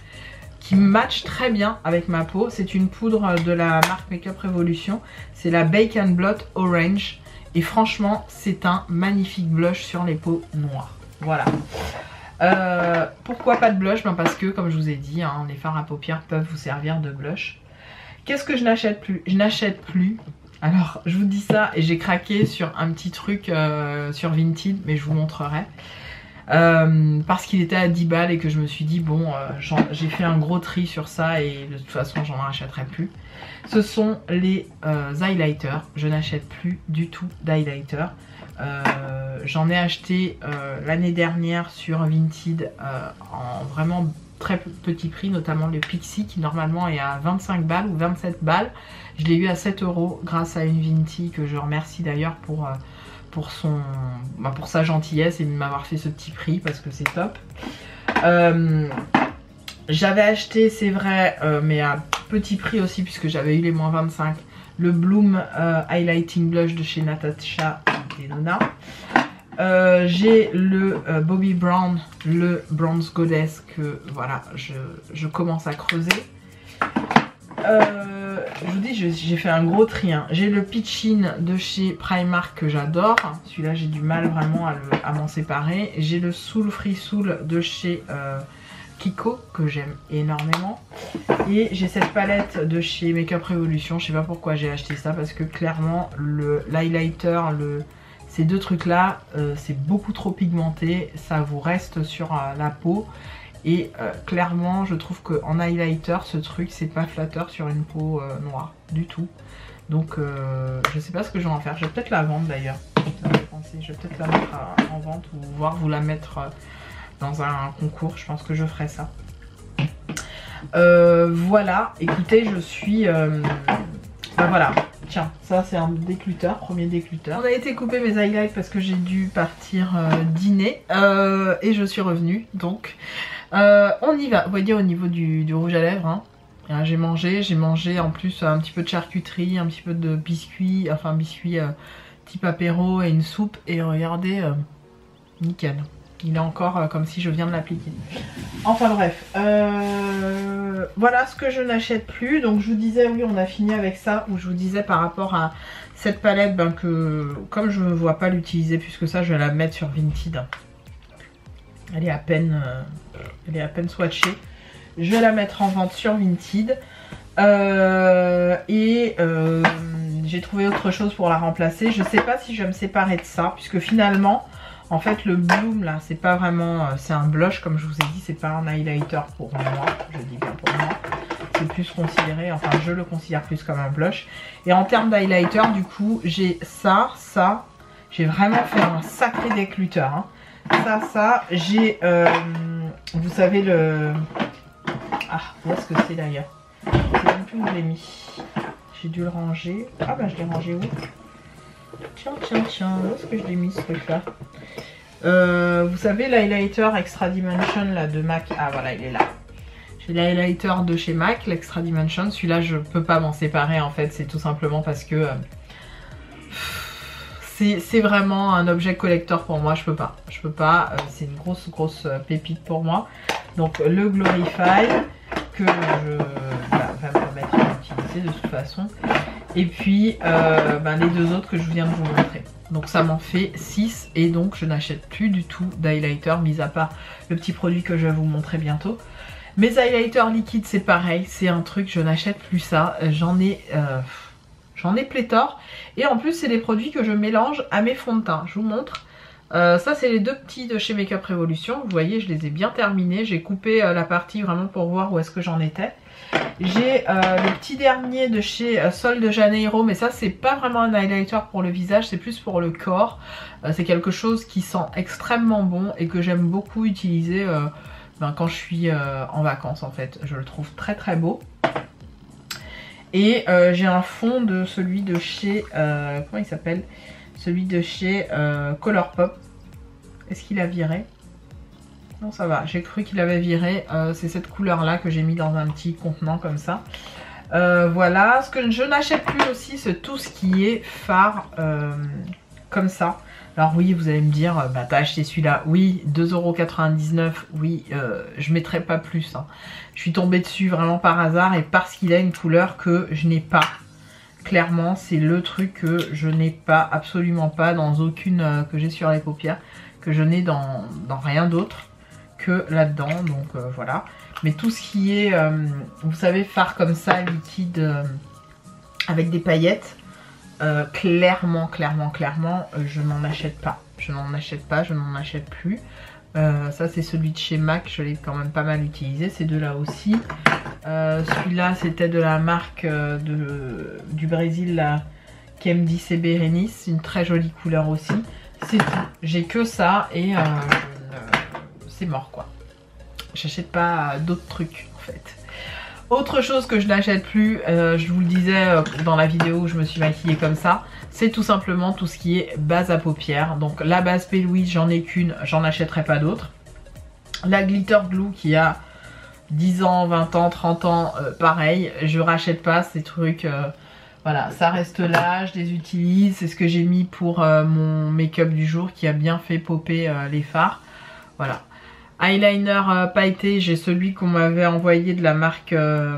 qui match très bien avec ma peau. C'est une poudre de la marque Makeup Revolution. C'est la Bacon Blot Orange. Et franchement, c'est un magnifique blush sur les peaux noires. Voilà. Euh, pourquoi pas de blush? Ben Parce que, comme je vous ai dit, hein, les fards à paupières peuvent vous servir de blush. Qu'est-ce que je n'achète plus? Je n'achète plus. Alors, je vous dis ça et j'ai craqué sur un petit truc euh, sur Vinted, mais je vous montrerai. Euh, parce qu'il était à 10 balles et que je me suis dit bon j'ai fait un gros tri sur ça et de toute façon j'en rachèterai plus. Ce sont les highlighters, je n'achète plus du tout d'highlighters. J'en ai acheté l'année dernière sur Vinted en vraiment très petit prix, notamment le Pixie qui normalement est à 25 balles ou 27 balles. Je l'ai eu à 7 euros grâce à une Vinti que je remercie d'ailleurs pour pour, bah, pour sa gentillesse et de m'avoir fait ce petit prix parce que c'est top. Euh, j'avais acheté, c'est vrai, euh, mais à petit prix aussi puisque j'avais eu les moins 25, le Bloom euh, Highlighting Blush de chez Natasha Denona. J'ai le Bobby Brown, le Bronze Goddess que voilà, je, je commence à creuser. Euh, je vous dis, j'ai fait un gros tri. Hein. J'ai le Pitchin de chez Primark que j'adore. Celui-là, j'ai du mal vraiment à, m'en séparer. J'ai le Soul Free Soul de chez euh, Kiko que j'aime énormément. Et j'ai cette palette de chez Makeup Revolution. Je sais pas pourquoi j'ai acheté ça parce que clairement, l'highlighter, le, ces deux trucs-là, euh, c'est beaucoup trop pigmenté. Ça vous reste sur la peau. Et euh, clairement, je trouve qu'en highlighter, ce truc, c'est pas flatteur sur une peau euh, noire du tout. Donc, euh, je sais pas ce que je vais en faire. Je vais peut-être la vendre d'ailleurs. Je vais peut-être la mettre en vente ou voir vous la mettre dans un concours. Je pense que je ferai ça. voilà, écoutez, je suis... Ben voilà, tiens, ça c'est un décluteur, premier décluteur. On a été couper mes highlights parce que j'ai dû partir dîner et je suis revenue donc... Euh, on y va, vous voyez au niveau du, rouge à lèvres, hein. j'ai mangé, j'ai mangé en plus un petit peu de charcuterie, un petit peu de biscuits, enfin biscuits euh, type apéro et une soupe et regardez, euh, nickel. Il est encore comme si je viens de l'appliquer. Enfin bref, voilà ce que je n'achète plus. Donc je vous disais, oui on a fini avec ça, où je vous disais par rapport à cette palette ben, que comme je ne vois pas l'utiliser plus que ça, je vais la mettre sur Vinted. Elle est à peine, euh, elle est à peine swatchée. Je vais la mettre en vente sur Vinted. Euh, et euh, j'ai trouvé autre chose pour la remplacer. Je sais pas si je vais me séparer de ça, puisque finalement, en fait, le Bloom là, c'est pas vraiment, c'est un blush comme je vous ai dit, c'est pas un highlighter pour moi. Je dis bien pour moi. C'est plus considéré, enfin, je le considère plus comme un blush. Et en termes d'highlighter, du coup, j'ai ça, ça. J'ai vraiment fait un sacré décluteur. Hein ça, ça. J'ai, euh, vous savez, le... Ah, où est-ce que c'est d'ailleurs? Je sais même plus où je l'ai mis. J'ai dû le ranger. Ah bah je l'ai rangé où? Tiens, tiens, tiens, où est-ce que je l'ai mis ce truc-là euh, Vous savez, l'highlighter Extra Dimension là, de MAC. Ah voilà, il est là. J'ai l'highlighter de chez MAC, l'Extra Dimension. Celui-là, je peux pas m'en séparer en fait. C'est tout simplement parce que... Euh, c'est vraiment un objet collector pour moi, je peux pas. Je peux pas, euh, c'est une grosse grosse pépite pour moi. Donc le Glorify que je bah, vais me permettre d'utiliser de toute façon. Et puis euh, ben, les deux autres que je viens de vous montrer. Donc ça m'en fait 6 et donc je n'achète plus du tout d'highlighter, mis à part le petit produit que je vais vous montrer bientôt. Mes highlighters liquides c'est pareil, c'est un truc, je n'achète plus ça. J'en ai, euh, j'en ai pléthore. Et en plus c'est des produits que je mélange à mes fonds de teint. Je vous montre. Euh, ça c'est les deux petits de chez Makeup Revolution. Vous voyez je les ai bien terminés. J'ai coupé euh, la partie vraiment pour voir où est-ce que j'en étais. J'ai le petit dernier de chez Sol de Janeiro, mais ça c'est pas vraiment un highlighter pour le visage, c'est plus pour le corps. c'est quelque chose qui sent extrêmement bon et que j'aime beaucoup utiliser ben, quand je suis euh, en vacances en fait. Je le trouve très très beau. Et euh, j'ai un fond de celui de chez... Euh, comment il s'appelle? Celui de chez Colourpop. Est-ce qu'il a viré? Non ça va, j'ai cru qu'il avait viré. C'est cette couleur là que j'ai mis dans un petit contenant comme ça. voilà, ce que je n'achète plus aussi c'est tout ce qui est phare comme ça. Alors oui, vous allez me dire, euh, bah t'as acheté celui-là, oui, 2,99€, oui, euh, je mettrai pas plus. Hein. Je suis tombée dessus vraiment par hasard et parce qu'il a une couleur que je n'ai pas. Clairement, c'est le truc que je n'ai pas, absolument pas, dans aucune euh, que j'ai sur les paupières, que je n'ai dans, rien d'autre que là-dedans, donc voilà. Mais tout ce qui est, vous savez, phare comme ça, liquide, avec des paillettes, euh, clairement, clairement, clairement, euh, je n'en achète pas. Je n'en achète pas, je n'en achète plus. Euh, ça c'est celui de chez MAC, je l'ai quand même pas mal utilisé, ces deux là aussi. Celui-là c'était de la marque de, du Brésil, la KMDC Berenice, une très jolie couleur aussi. C'est tout, j'ai que ça et c'est mort quoi. J'achète pas d'autres trucs en fait. Autre chose que je n'achète plus, euh, je vous le disais euh, dans la vidéo où je me suis maquillée comme ça, c'est tout simplement tout ce qui est base à paupières. Donc la base P. j'en ai qu'une, j'en achèterai pas d'autres. La Glitter Glue qui a 10 ans, 20 ans, 30 ans, euh, pareil, je rachète pas ces trucs. voilà, ça reste là, je les utilise. C'est ce que j'ai mis pour mon make-up du jour qui a bien fait popper les fards. Voilà, Eyeliner euh, pailleté, j'ai celui qu'on m'avait envoyé de la marque euh,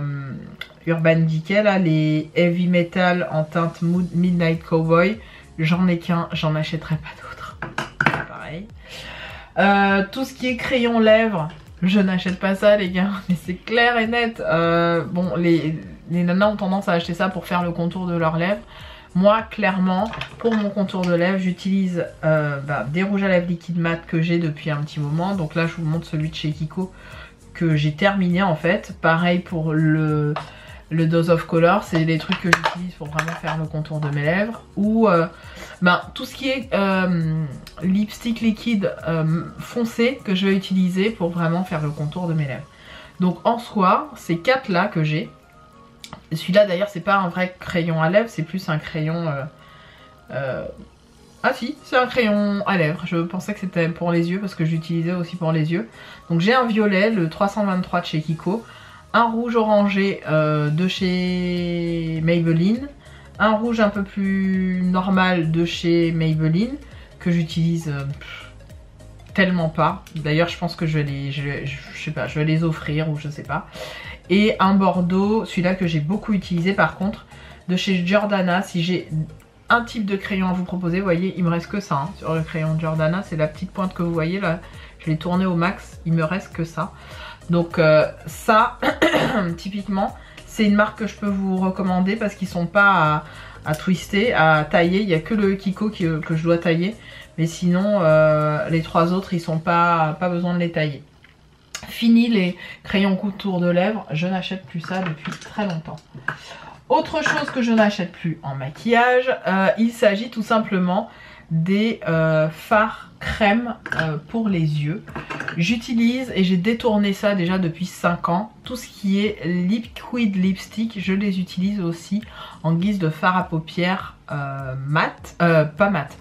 Urban Decay, là, les Heavy Metal en teinte Midnight Cowboy. J'en ai qu'un, j'en achèterai pas d'autres. Pareil. Euh, tout ce qui est crayon lèvres, je n'achète pas ça les gars, mais c'est clair et net. bon, les, les nanas ont tendance à acheter ça pour faire le contour de leurs lèvres. Moi, clairement, pour mon contour de lèvres, j'utilise euh, bah, des rouges à lèvres liquide mat que j'ai depuis un petit moment. Donc là, je vous montre celui de chez Kiko que j'ai terminé en fait. Pareil pour le, le Dose of Color, c'est les trucs que j'utilise pour vraiment faire le contour de mes lèvres. Ou euh, bah, tout ce qui est euh, lipstick liquide foncé que je vais utiliser pour vraiment faire le contour de mes lèvres. Donc en soi, ces quatre là que j'ai, celui-là d'ailleurs c'est pas un vrai crayon à lèvres, c'est plus un crayon... Euh, euh, ah si, c'est un crayon à lèvres. Je pensais que c'était pour les yeux parce que j'utilisais aussi pour les yeux. Donc j'ai un violet, le 323 de chez Kiko. Un rouge orangé euh, de chez Maybelline. Un rouge un peu plus normal de chez Maybelline que j'utilise tellement pas. D'ailleurs je pense que je vais les, je, pas, je vais les offrir ou je sais pas. Et un bordeaux, celui-là que j'ai beaucoup utilisé par contre, de chez Jordana. Si j'ai un type de crayon à vous proposer, vous voyez, il me reste que ça hein, sur le crayon Jordana. C'est la petite pointe que vous voyez là. Je l'ai tourné au max, il me reste que ça. Donc euh, ça, typiquement, c'est une marque que je peux vous recommander parce qu'ils sont pas à, twister, à tailler. Il n'y a que le Kiko que je dois tailler. Mais sinon, euh, les trois autres, ils sont pas, pas besoin de les tailler. Fini les crayons contour de lèvres, je n'achète plus ça depuis très longtemps. Autre chose que je n'achète plus en maquillage, euh, il s'agit tout simplement des euh, fards crème euh, pour les yeux. J'utilise et j'ai détourné ça déjà depuis 5 ans. Tout ce qui est liquid lipstick, je les utilise aussi en guise de fard à paupières mat, pas mat,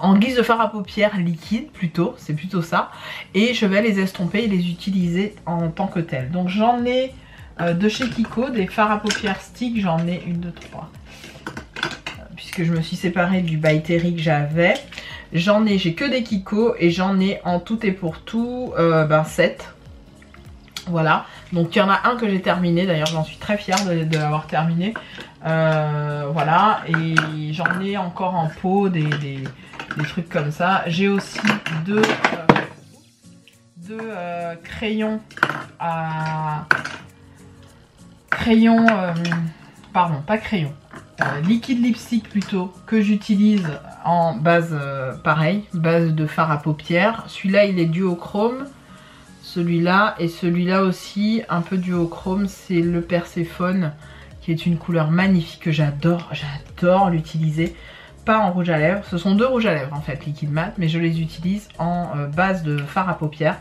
en guise de fard à paupières liquide plutôt, c'est plutôt ça. Et je vais les estomper et les utiliser en tant que tel. Donc j'en ai euh, de chez Kiko, des fards à paupières stick, j'en ai une, deux, trois. Puisque je me suis séparée du By que j'avais. J'en ai, j'ai que des Kiko et j'en ai en tout et pour tout euh, ben 7. Voilà, donc il y en a un que j'ai terminé, d'ailleurs j'en suis très fière de, l'avoir terminé. voilà, et j'en ai encore en pot des, trucs comme ça. J'ai aussi deux, deux crayons à... Crayons... pardon, pas crayon. liquide lipstick plutôt, que j'utilise en base euh, pareil, base de fard à paupières. Celui-là il est duochrome, celui-là et celui-là aussi un peu duochrome, c'est le Perséphone qui est une couleur magnifique que j'adore, j'adore l'utiliser. Pas en rouge à lèvres, ce sont deux rouges à lèvres en fait, liquide mat, mais je les utilise en euh, base de fard à paupières.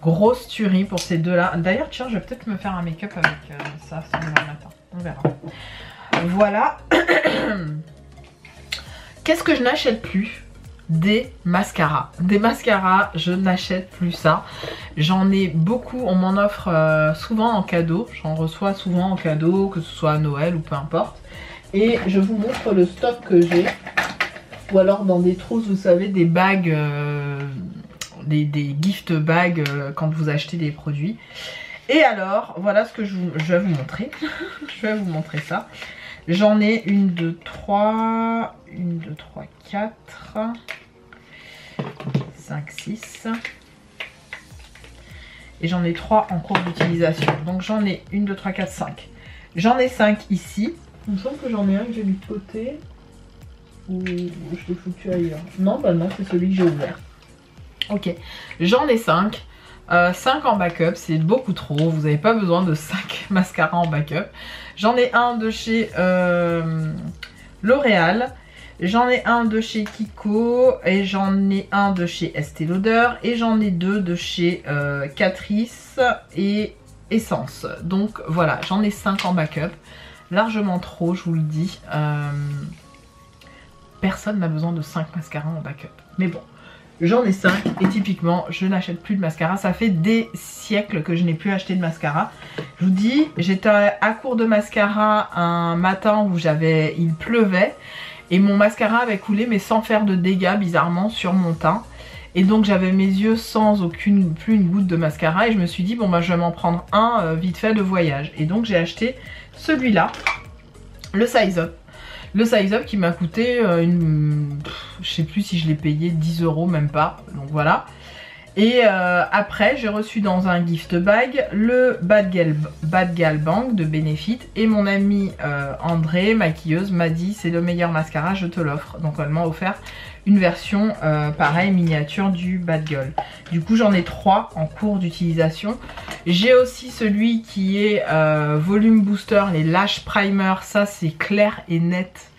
Grosse tuerie pour ces deux-là. D'ailleurs, tiens, je vais peut-être me faire un make-up avec euh, ça ce matin. On verra. Voilà. Qu'est-ce que je n'achète plus? Des mascaras. Des mascaras, je n'achète plus ça. J'en ai beaucoup, on m'en offre euh, souvent en cadeau. J'en reçois souvent en cadeau, que ce soit à Noël ou peu importe. Et je vous montre le stock que j'ai. Ou alors dans des trousses, vous savez, des bagues, euh, des, gift bags euh, quand vous achetez des produits. Et alors, voilà ce que je, je vais vous montrer. je vais vous montrer ça. J'en ai une, deux, trois, une, deux, trois, quatre, cinq, six. Et j'en ai trois en cours d'utilisation. Donc j'en ai une, deux, trois, quatre, cinq. J'en ai cinq ici. Il me semble que j'en ai un que j'ai mis de côté. Ou je l'ai foutu ailleurs. Non, bah non, c'est celui que j'ai ouvert. Ok, j'en ai cinq. 5 euh, en backup, c'est beaucoup trop. Vous n'avez pas besoin de 5 mascaras en backup. J'en ai un de chez euh, L'Oréal. J'en ai un de chez Kiko. Et j'en ai un de chez Estée Lauder. Et j'en ai deux de chez euh, Catrice et Essence. Donc voilà, j'en ai 5 en backup. Largement trop, je vous le dis. personne n'a besoin de 5 mascaras en backup. Mais bon, J'en ai 5 et typiquement je n'achète plus de mascara. Ça fait des siècles que je n'ai plus acheté de mascara. Je vous dis, j'étais à court de mascara un matin où j'avais, il pleuvait. Et mon mascara avait coulé mais sans faire de dégâts bizarrement sur mon teint. Et donc j'avais mes yeux sans aucune, plus une goutte de mascara. Et je me suis dit bon bah je vais m'en prendre un euh, vite fait de voyage. Et donc j'ai acheté celui-là, le Size Up. Le size up qui m'a coûté euh, une... je sais plus si je l'ai payé 10 euros, même pas. Donc voilà. Et euh, après, j'ai reçu dans un gift bag le Bad Gal, Bang de Benefit. Et mon amie euh, André, maquilleuse, m'a dit c'est le meilleur mascara, je te l'offre. Donc elle m'a offert une version pareil miniature du Bad Girl. Du coup j'en ai trois en cours d'utilisation. J'ai aussi celui qui est volume booster, les lash primer, ça c'est clair et net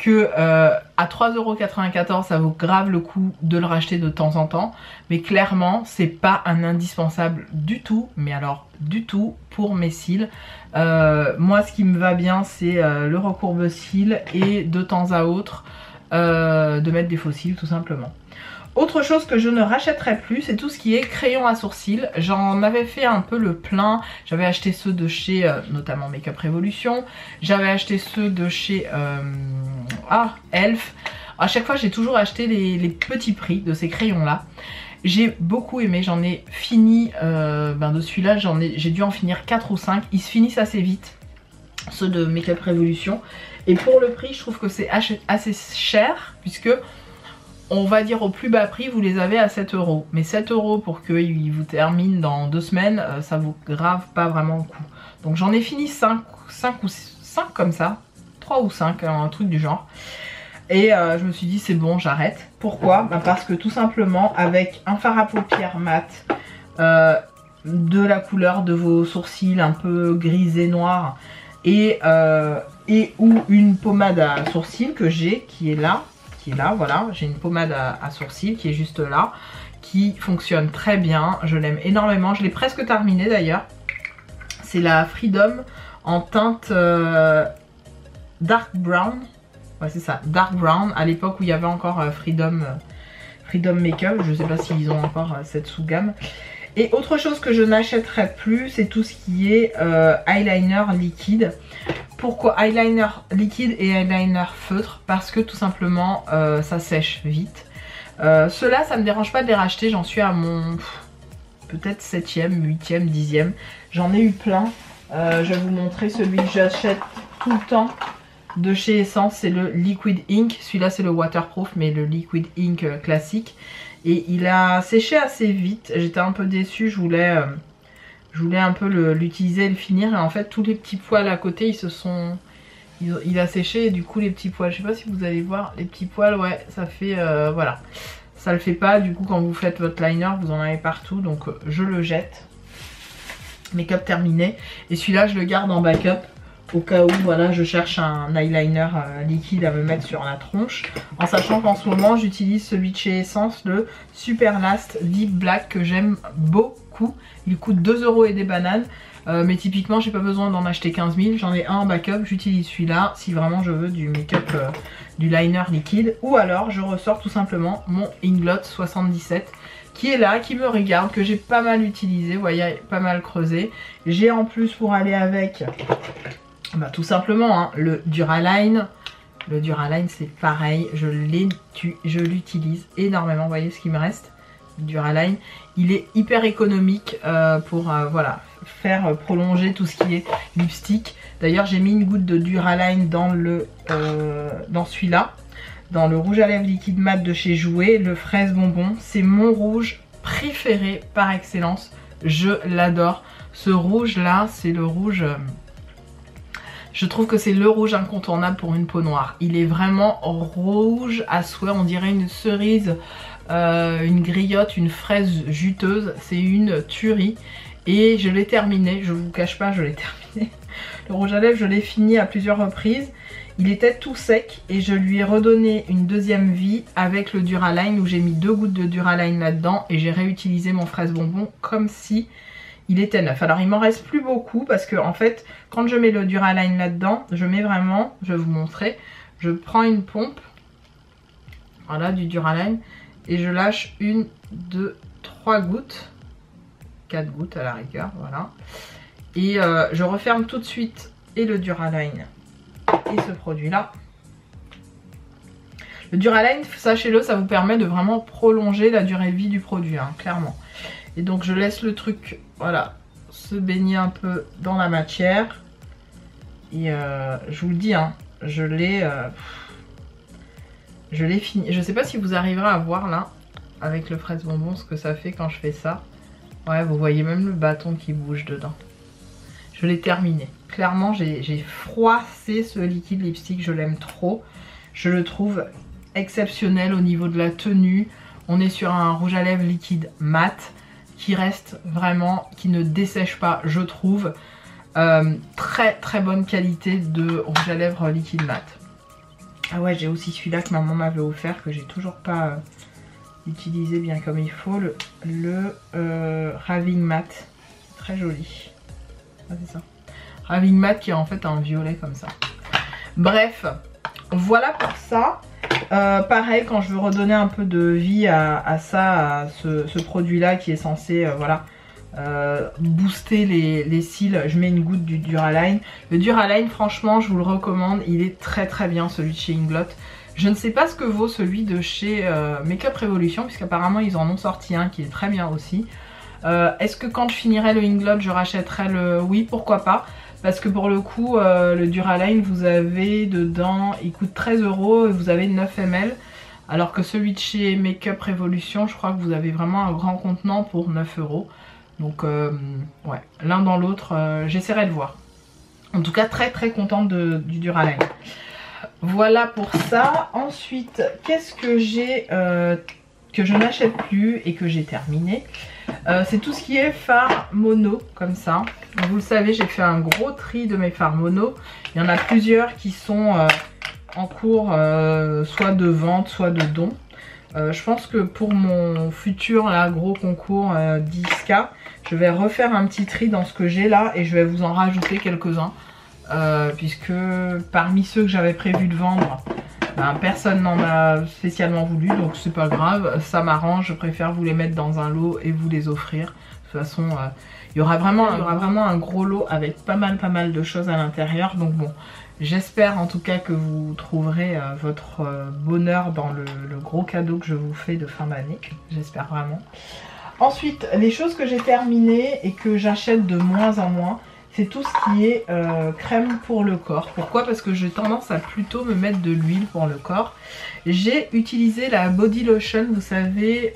que euh, à 3,94€ ça vaut grave le coup de le racheter de temps en temps mais clairement c'est pas un indispensable du tout mais alors du tout pour mes cils euh, moi ce qui me va bien c'est euh, le recourbe cils et de temps à autre de mettre des cils tout simplement autre chose que je ne rachèterai plus, c'est tout ce qui est crayon à sourcils. J'en avais fait un peu le plein. J'avais acheté ceux de chez, euh, notamment Makeup Revolution. J'avais acheté ceux de chez euh, ah, Elf. À chaque fois, j'ai toujours acheté les, petits prix de ces crayons-là. J'ai beaucoup aimé, j'en ai fini, euh, ben de celui-là, j'ai dû en finir 4 ou 5. Ils se finissent assez vite, ceux de Makeup Revolution. Et pour le prix, je trouve que c'est assez cher, puisque on va dire au plus bas prix, vous les avez à 7 euros. Mais 7 euros pour qu'ils vous terminent dans deux semaines, euh, ça vaut grave pas vraiment le coup. Donc j'en ai fini 5, 5 ou 5 comme ça. 3 ou 5, un truc du genre. Et euh, je me suis dit c'est bon, j'arrête. Pourquoi? Bah, Parce que tout simplement avec un fard à paupières mat, euh, de la couleur de vos sourcils un peu grisé noir et, et ou une pommade à sourcils que j'ai qui est là qui est là, voilà. J'ai une pommade à, sourcils qui est juste là, qui fonctionne très bien. Je l'aime énormément. Je l'ai presque terminée d'ailleurs. C'est la Freedom en teinte euh, dark brown. Ouais, c'est ça, dark brown. À l'époque où il y avait encore euh, Freedom, euh, Freedom Makeup. Je sais pas s'ils ont encore cette sous-gamme. Et autre chose que je n'achèterai plus, c'est tout ce qui est eyeliner liquide. Pourquoi eyeliner liquide et eyeliner feutre? Parce que tout simplement euh, ça sèche vite. Euh, Ceux-là ça me dérange pas de les racheter, j'en suis à mon peut-être 7ème, 8ème, 10ème. J'en ai eu plein. Euh, je vais vous montrer celui que j'achète tout le temps de chez Essence, c'est le Liquid Ink. Celui-là, c'est le waterproof, mais le Liquid Ink euh, classique. Et il a séché assez vite. J'étais un peu déçue, je voulais, euh, un peu l'utiliser et le finir. Et en fait, tous les petits poils à côté, ils se sont... Il, a séché et du coup, les petits poils, je sais pas si vous allez voir, les petits poils, ouais, ça fait... Euh, voilà. Ça le fait pas, du coup, quand vous faites votre liner, vous en avez partout. Donc, je le jette. Make-up terminé. Et celui-là, je le garde en backup au cas où voilà je cherche un eyeliner euh, liquide à me mettre sur la tronche. En sachant qu'en ce moment j'utilise celui de chez Essence le Super Last Deep Black que j'aime beaucoup. Il coûte 2 euros et des bananes. Euh, mais typiquement j'ai pas besoin d'en acheter 15 000 j'en ai un en backup. J'utilise celui-là si vraiment je veux du make-up euh, du liner liquide. Ou alors je ressors tout simplement mon Inglot 77 qui est là, qui me regarde, que j'ai pas mal utilisé, vous voyez, pas mal creusé. J'ai en plus pour aller avec bah, tout simplement, hein, le Duraline. Le Duraline, c'est pareil. Je l'utilise énormément. Vous voyez ce qui me reste Duraline. Il est hyper économique euh, pour euh, voilà, faire prolonger tout ce qui est lipstick. D'ailleurs, j'ai mis une goutte de Duraline dans, euh, dans celui-là. Dans le rouge à lèvres liquide mat de chez Jouet, le fraise bonbon. C'est mon rouge préféré par excellence. Je l'adore. Ce rouge là, c'est le rouge... Je trouve que c'est le rouge incontournable pour une peau noire. Il est vraiment rouge à souhait, on dirait une cerise, euh, une griotte, une fraise juteuse. C'est une tuerie. Et je l'ai terminé, je vous cache pas, je l'ai terminé. Le rouge à lèvres, je l'ai fini à plusieurs reprises. Il était tout sec et je lui ai redonné une deuxième vie avec le Duraline où j'ai mis deux gouttes de Duraline là-dedans et j'ai réutilisé mon fraise bonbon comme si il était neuf. Alors il m'en reste plus beaucoup parce que en fait quand je mets le Duraline là-dedans, je mets vraiment, je vais vous montrer, je prends une pompe, voilà du Duraline, et je lâche une, deux, trois gouttes, quatre gouttes à la rigueur, voilà. Et euh, je referme tout de suite et le Duraline et ce produit là. Le Duraline, sachez-le, ça vous permet de vraiment prolonger la durée de vie du produit, hein, clairement. Et donc je laisse le truc, voilà, se baigner un peu dans la matière. Et euh, je vous le dis, hein, je l'ai... Euh, je l'ai fini. Je sais pas si vous arriverez à voir là, avec le fraise bonbon, ce que ça fait quand je fais ça. Ouais, vous voyez même le bâton qui bouge dedans. Je l'ai terminé. Clairement, j'ai froissé ce liquide lipstick, je l'aime trop. Je le trouve exceptionnel au niveau de la tenue. On est sur un rouge à lèvres liquide mat qui reste vraiment, qui ne dessèche pas, je trouve. Euh, très très bonne qualité de rouge à lèvres liquide mat. Ah ouais, j'ai aussi celui-là que maman m'avait offert, que j'ai toujours pas euh, utilisé bien comme il faut, le, euh, Raving Mat. Très joli. Ah, c'est ça. Raving Mat qui est en fait un violet comme ça. Bref, voilà pour ça. Euh, pareil, quand je veux redonner un peu de vie à, ça, à ce, produit-là qui est censé, euh, voilà, euh, booster les, cils, je mets une goutte du Duraline. Le Duraline, franchement, je vous le recommande. Il est très très bien, celui de chez Inglot. Je ne sais pas ce que vaut celui de chez Makeup Revolution, puisqu'apparemment ils en ont sorti un qui est très bien aussi. Est-ce que quand je finirai le Inglot, je rachèterai le... Oui, pourquoi pas parce que pour le coup, euh, le Duraline, vous avez dedans, il coûte 13 euros et vous avez 9 ml. Alors que celui de chez Makeup Revolution, je crois que vous avez vraiment un grand contenant pour 9 euros. Donc euh, ouais, l'un dans l'autre, euh, j'essaierai de voir. En tout cas, très très contente du Duraline. Voilà pour ça. Ensuite, qu'est-ce que j'ai que je n'achète plus et que j'ai terminé? Euh, c'est tout ce qui est phare mono comme ça. vous le savez, j'ai fait un gros tri de mes phares mono. Il y en a plusieurs qui sont euh, en cours euh, soit de vente, soit de don. je pense que pour mon futur gros concours 10K, je vais refaire un petit tri dans ce que j'ai là et je vais vous en rajouter quelques-uns. puisque parmi ceux que j'avais prévu de vendre, ben, personne n'en a spécialement voulu, donc c'est pas grave, ça m'arrange, je préfère vous les mettre dans un lot et vous les offrir. De toute façon, euh, il, y aura vraiment, y aura vraiment un gros lot avec pas mal pas mal de choses à l'intérieur, donc bon, j'espère en tout cas que vous trouverez euh, votre euh, bonheur dans le, gros cadeau que je vous fais de fin d'année, j'espère vraiment. Ensuite, les choses que j'ai terminées et que j'achète de moins en moins, c'est tout ce qui est euh, crème pour le corps. Pourquoi? Parce que j'ai tendance à plutôt me mettre de l'huile pour le corps. J'ai utilisé la body lotion, vous savez,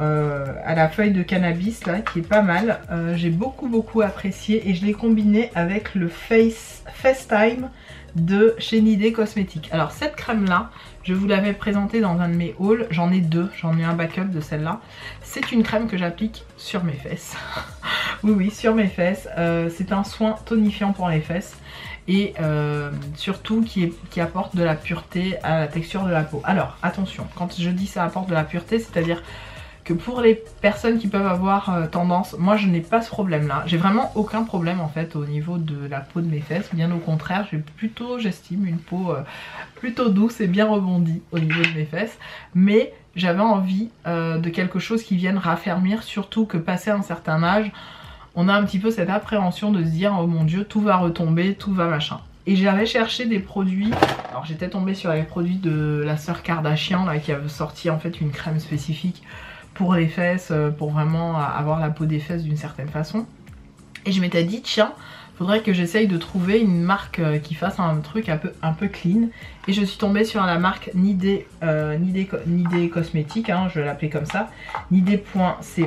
euh, à la feuille de cannabis là, qui est pas mal. Euh, j'ai beaucoup beaucoup apprécié et je l'ai combiné avec le Face, Time de chez Nidé Cosmétiques. Alors cette crème là, je vous l'avais présentée dans un de mes hauls, j'en ai deux, j'en ai un backup de celle-là. C'est une crème que j'applique sur mes fesses. oui oui, sur mes fesses. Euh, c'est un soin tonifiant pour les fesses et euh, surtout qui, apporte de la pureté à la texture de la peau. Alors attention, quand je dis ça apporte de la pureté, c'est-à-dire que pour les personnes qui peuvent avoir euh, tendance, moi je n'ai pas ce problème là. J'ai vraiment aucun problème en fait au niveau de la peau de mes fesses. Bien au contraire, j'ai plutôt, j'estime, une peau euh, plutôt douce et bien rebondie au niveau de mes fesses. Mais j'avais envie euh, de quelque chose qui vienne raffermir, surtout que passé un certain âge, on a un petit peu cette appréhension de se dire oh mon dieu tout va retomber, tout va machin. Et j'avais cherché des produits, alors j'étais tombée sur les produits de la sœur Kardashian là, qui avait sorti en fait une crème spécifique pour les fesses, euh, pour vraiment avoir la peau des fesses d'une certaine façon. Et je m'étais dit, tiens, faudrait que j'essaye de trouver une marque euh, qui fasse un truc un peu, clean. Et je suis tombée sur la marque Nidé, euh, Nidé, Cosmétique, hein, je l'appeler comme ça, nidé.co.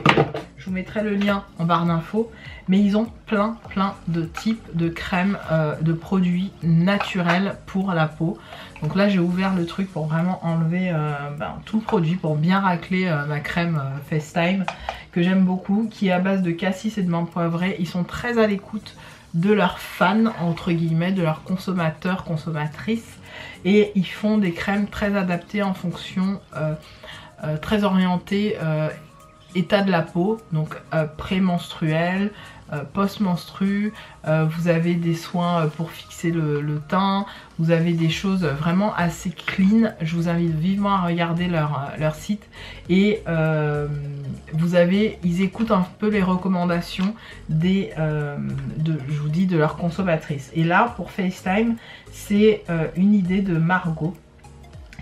Je vous mettrai le lien en barre d'infos. Mais ils ont plein plein de types de crèmes, de produits naturels pour la peau. Donc là j'ai ouvert le truc pour vraiment enlever ben, tout le produit, pour bien racler ma crème FaceTime que j'aime beaucoup, qui est à base de cassis et de menthe poivrée. Ils sont très à l'écoute de leurs fans, entre guillemets, de leurs consommateurs, consommatrices. Et ils font des crèmes très adaptées en fonction, euh, euh, très orientées euh, état de la peau, donc prémenstruel, euh, post-menstru, euh, vous avez des soins euh, pour fixer le, teint, vous avez des choses vraiment assez clean. Je vous invite vivement à regarder leur, site et vous avez, ils écoutent un peu les recommandations des, de, je vous de leurs consommatrices. Et là, pour FaceTime, c'est une idée de Margot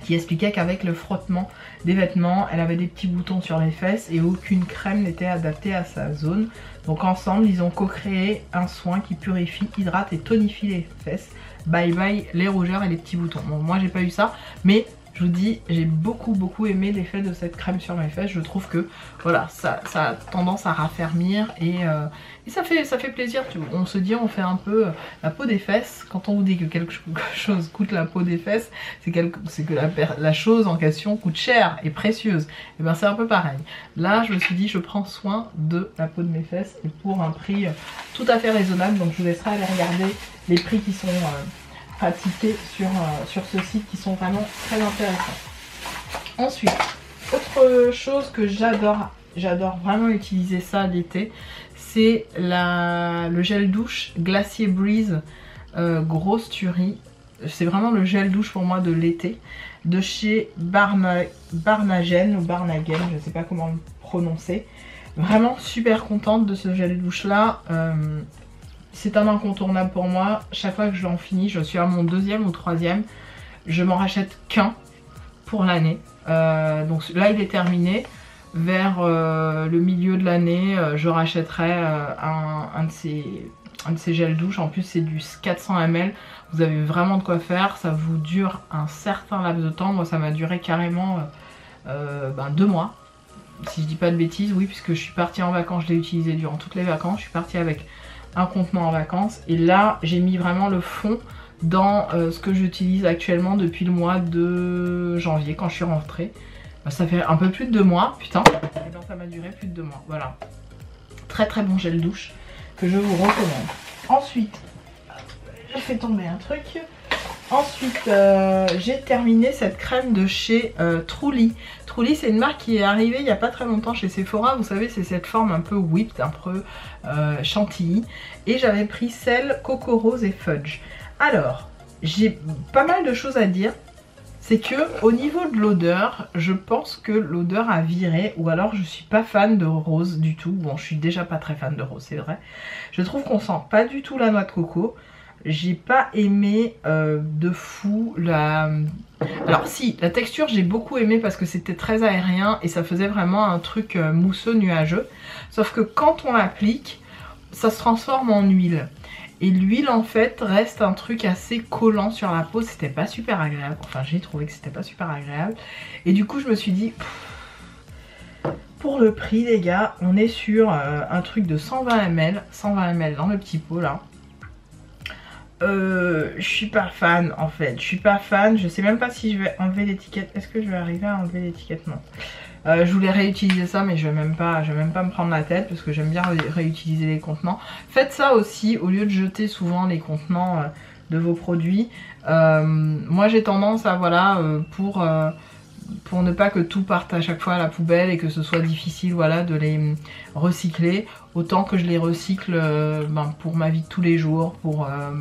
qui expliquait qu'avec le frottement des vêtements, elle avait des petits boutons sur les fesses et aucune crème n'était adaptée à sa zone. Donc ensemble, ils ont co-créé un soin qui purifie, hydrate et tonifie les fesses. Bye bye les rougeurs et les petits boutons. Bon, moi j'ai pas eu ça, mais je vous dis, j'ai beaucoup beaucoup aimé l'effet de cette crème sur mes fesses. Je trouve que voilà, ça, ça a tendance à raffermir et, euh, ça, fait, ça fait plaisir. On se dit, on fait un peu euh, la peau des fesses. Quand on vous dit que quelque chose coûte la peau des fesses, c'est que la, chose en question coûte cher et précieuse. Et bien c'est un peu pareil. Là, je me suis dit, je prends soin de la peau de mes fesses et pour un prix euh, tout à fait raisonnable. Donc je vous laisserai aller regarder les prix qui sont pratiqués sur, euh, sur ce site qui sont vraiment très intéressants. Ensuite, autre chose que j'adore, j'adore vraiment utiliser ça l'été, c'est le gel douche Glacier Breeze euh, Grosse Tuerie. C'est vraiment le gel douche pour moi de l'été, de chez Barna, Barnagen ou Barnagen, je ne sais pas comment le prononcer. Vraiment super contente de ce gel douche là. Euh, c'est un incontournable pour moi. Chaque fois que je l'en finis, je suis à mon deuxième ou troisième. Je m'en rachète qu'un pour l'année. Euh, donc là, il est terminé. Vers euh, le milieu de l'année, euh, je rachèterai un, de ces, un de ces gels douche. En plus, c'est du 400 ml. Vous avez vraiment de quoi faire. Ça vous dure un certain laps de temps. Moi, ça m'a duré carrément ben, deux mois. Si je dis pas de bêtises, oui, puisque je suis partie en vacances, je l'ai utilisé durant toutes les vacances. Je suis partie avec un contenant en vacances. Et là, j'ai mis vraiment le fond dans euh, ce que j'utilise actuellement depuis le mois de janvier quand je suis rentrée. Bah, ça fait un peu plus de deux mois, putain. Et ben, ça m'a duré plus de deux mois, voilà. Très très bon gel douche que je vous recommande. Ensuite, j'ai fait tomber un truc. Ensuite, euh, j'ai terminé cette crème de chez euh, Truly. Truly, c'est une marque qui est arrivée il n'y a pas très longtemps chez Sephora. Vous savez, c'est cette forme un peu whipped, un peu euh, chantilly. Et j'avais pris celle Coco Rose et Fudge. Alors, j'ai pas mal de choses à dire. C'est que au niveau de l'odeur, je pense que l'odeur a viré ou alors je suis pas fan de rose du tout. Bon, je suis déjà pas très fan de rose, c'est vrai. Je trouve qu'on sent pas du tout la noix de coco. J'ai pas aimé euh, de fou la... Alors si, la texture j'ai beaucoup aimé parce que c'était très aérien et ça faisait vraiment un truc euh, mousseux nuageux. Sauf que quand on l'applique, ça se transforme en huile. Et l'huile en fait reste un truc assez collant sur la peau, c'était pas super agréable. Enfin j'ai trouvé que c'était pas super agréable. Et du coup je me suis dit, pour le prix les gars, on est sur euh, un truc de 120 ml, 120 ml dans le petit pot là. Euh, je suis pas fan en fait, je suis pas fan, je sais même pas si je vais enlever l'étiquette. Est-ce que je vais arriver à enlever l'étiquette? Non. Euh, je voulais réutiliser ça mais je vais même pas, je vais même pas me prendre la tête parce que j'aime bien réutiliser les contenants. Faites ça aussi au lieu de jeter souvent les contenants euh, de vos produits. moi j'ai tendance à voilà pour pour ne pas que tout parte à chaque fois à la poubelle et que ce soit difficile voilà, de les recycler, autant que je les recycle euh, ben, pour ma vie de tous les jours, pour euh,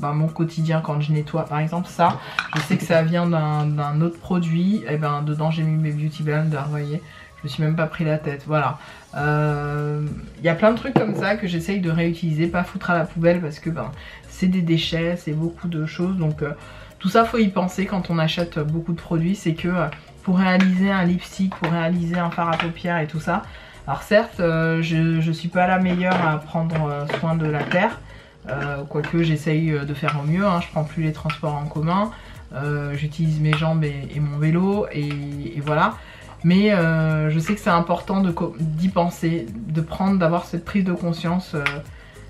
ben, mon quotidien quand je nettoie. Par exemple ça, je sais que ça vient d'un autre produit, et ben dedans j'ai mis mes beauty blenders, vous voyez. Je me suis même pas pris la tête, voilà. Il euh, y a plein de trucs comme ça que j'essaye de réutiliser, pas foutre à la poubelle parce que ben, c'est des déchets, c'est beaucoup de choses. Donc tout ça faut y penser quand on achète beaucoup de produits, c'est que pour réaliser un lipstick, pour réaliser un fard à paupières et tout ça. Alors certes, euh, je, je suis pas la meilleure à prendre euh, soin de la terre, euh, quoique j'essaye de faire au mieux, hein. je prends plus les transports en commun, j'utilise mes jambes et, mon vélo et, voilà. Mais je sais que c'est important d'y penser, de prendre, d'avoir cette prise de conscience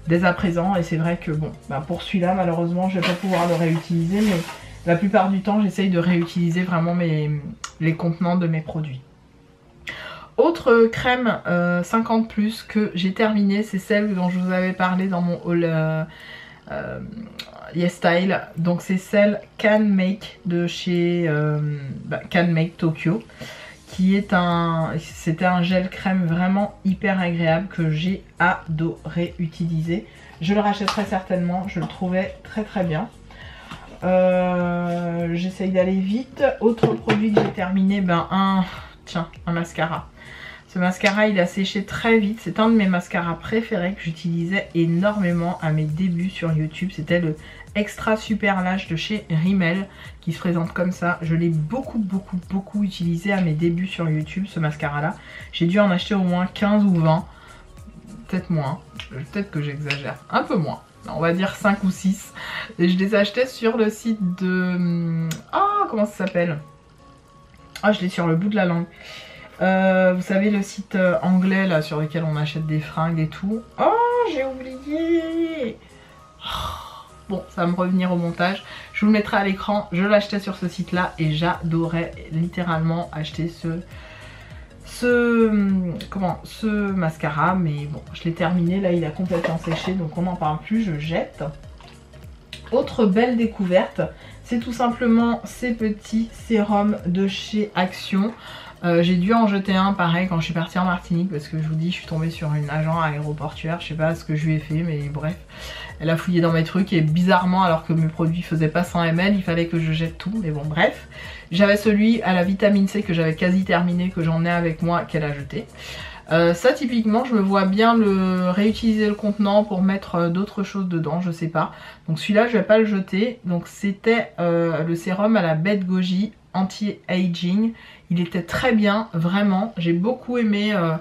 dès à présent. Et c'est vrai que bon, bah, pour celui-là, malheureusement, je vais pas pouvoir le réutiliser, mais la plupart du temps, j'essaye de réutiliser vraiment les contenants de mes produits. Autre crème 50 euh, que j'ai terminée, c'est celle dont je vous avais parlé dans mon haul euh, euh Yes Style. Donc c'est celle Can Make de chez bah, Can Make Tokyo. Qui est un, c'était un gel crème vraiment hyper agréable que j'ai adoré utiliser. Je le rachèterai certainement, je le trouvais très très bien. Euh, j'essaye d'aller vite. Autre produit que j'ai terminé, ben un, tiens, un mascara. Ce mascara, il a séché très vite. C'est un de mes mascaras préférés que j'utilisais énormément à mes débuts sur YouTube. C'était le Extra Super Lash de chez Rimmel qui se présente comme ça. Je l'ai beaucoup, beaucoup, beaucoup utilisé à mes débuts sur YouTube, ce mascara-là. J'ai dû en acheter au moins 15 ou 20. Peut-être moins. Peut-être que j'exagère. Un peu moins on va dire 5 ou 6. Et je les achetais sur le site de... Ah, comment ça s'appelle? Ah, je l'ai sur le bout de la langue. Euh, vous savez, le site euh, anglais là sur lequel on achète des fringues et tout. Oh, j'ai oublié Bon, ça va me revenir au montage. Je vous le mettrai à l'écran. Je l'achetais sur ce site là et j'adorais littéralement acheter ce ce, comment, ce mascara, mais bon, je l'ai terminé, là il a complètement séché, donc on n'en parle plus, je jette. Autre belle découverte, c'est tout simplement ces petits sérums de chez Action. Euh, j'ai dû en jeter un pareil quand je suis partie en Martinique parce que je vous dis je suis tombée sur une agent aéroportuaire, je sais pas ce que je lui ai fait mais bref. Elle a fouillé dans mes trucs et bizarrement alors que mes produits faisaient pas 100 ml il fallait que je jette tout mais bon bref. J'avais celui à la vitamine C que j'avais quasi terminé que j'en ai avec moi qu'elle a jeté. Euh, ça typiquement je me vois bien le réutiliser le contenant pour mettre euh, d'autres choses dedans, je sais pas. Donc celui-là je vais pas le jeter. Donc c'était le sérum à la bête goji anti-aging. Il était très bien, vraiment. J'ai beaucoup aimé. Euh,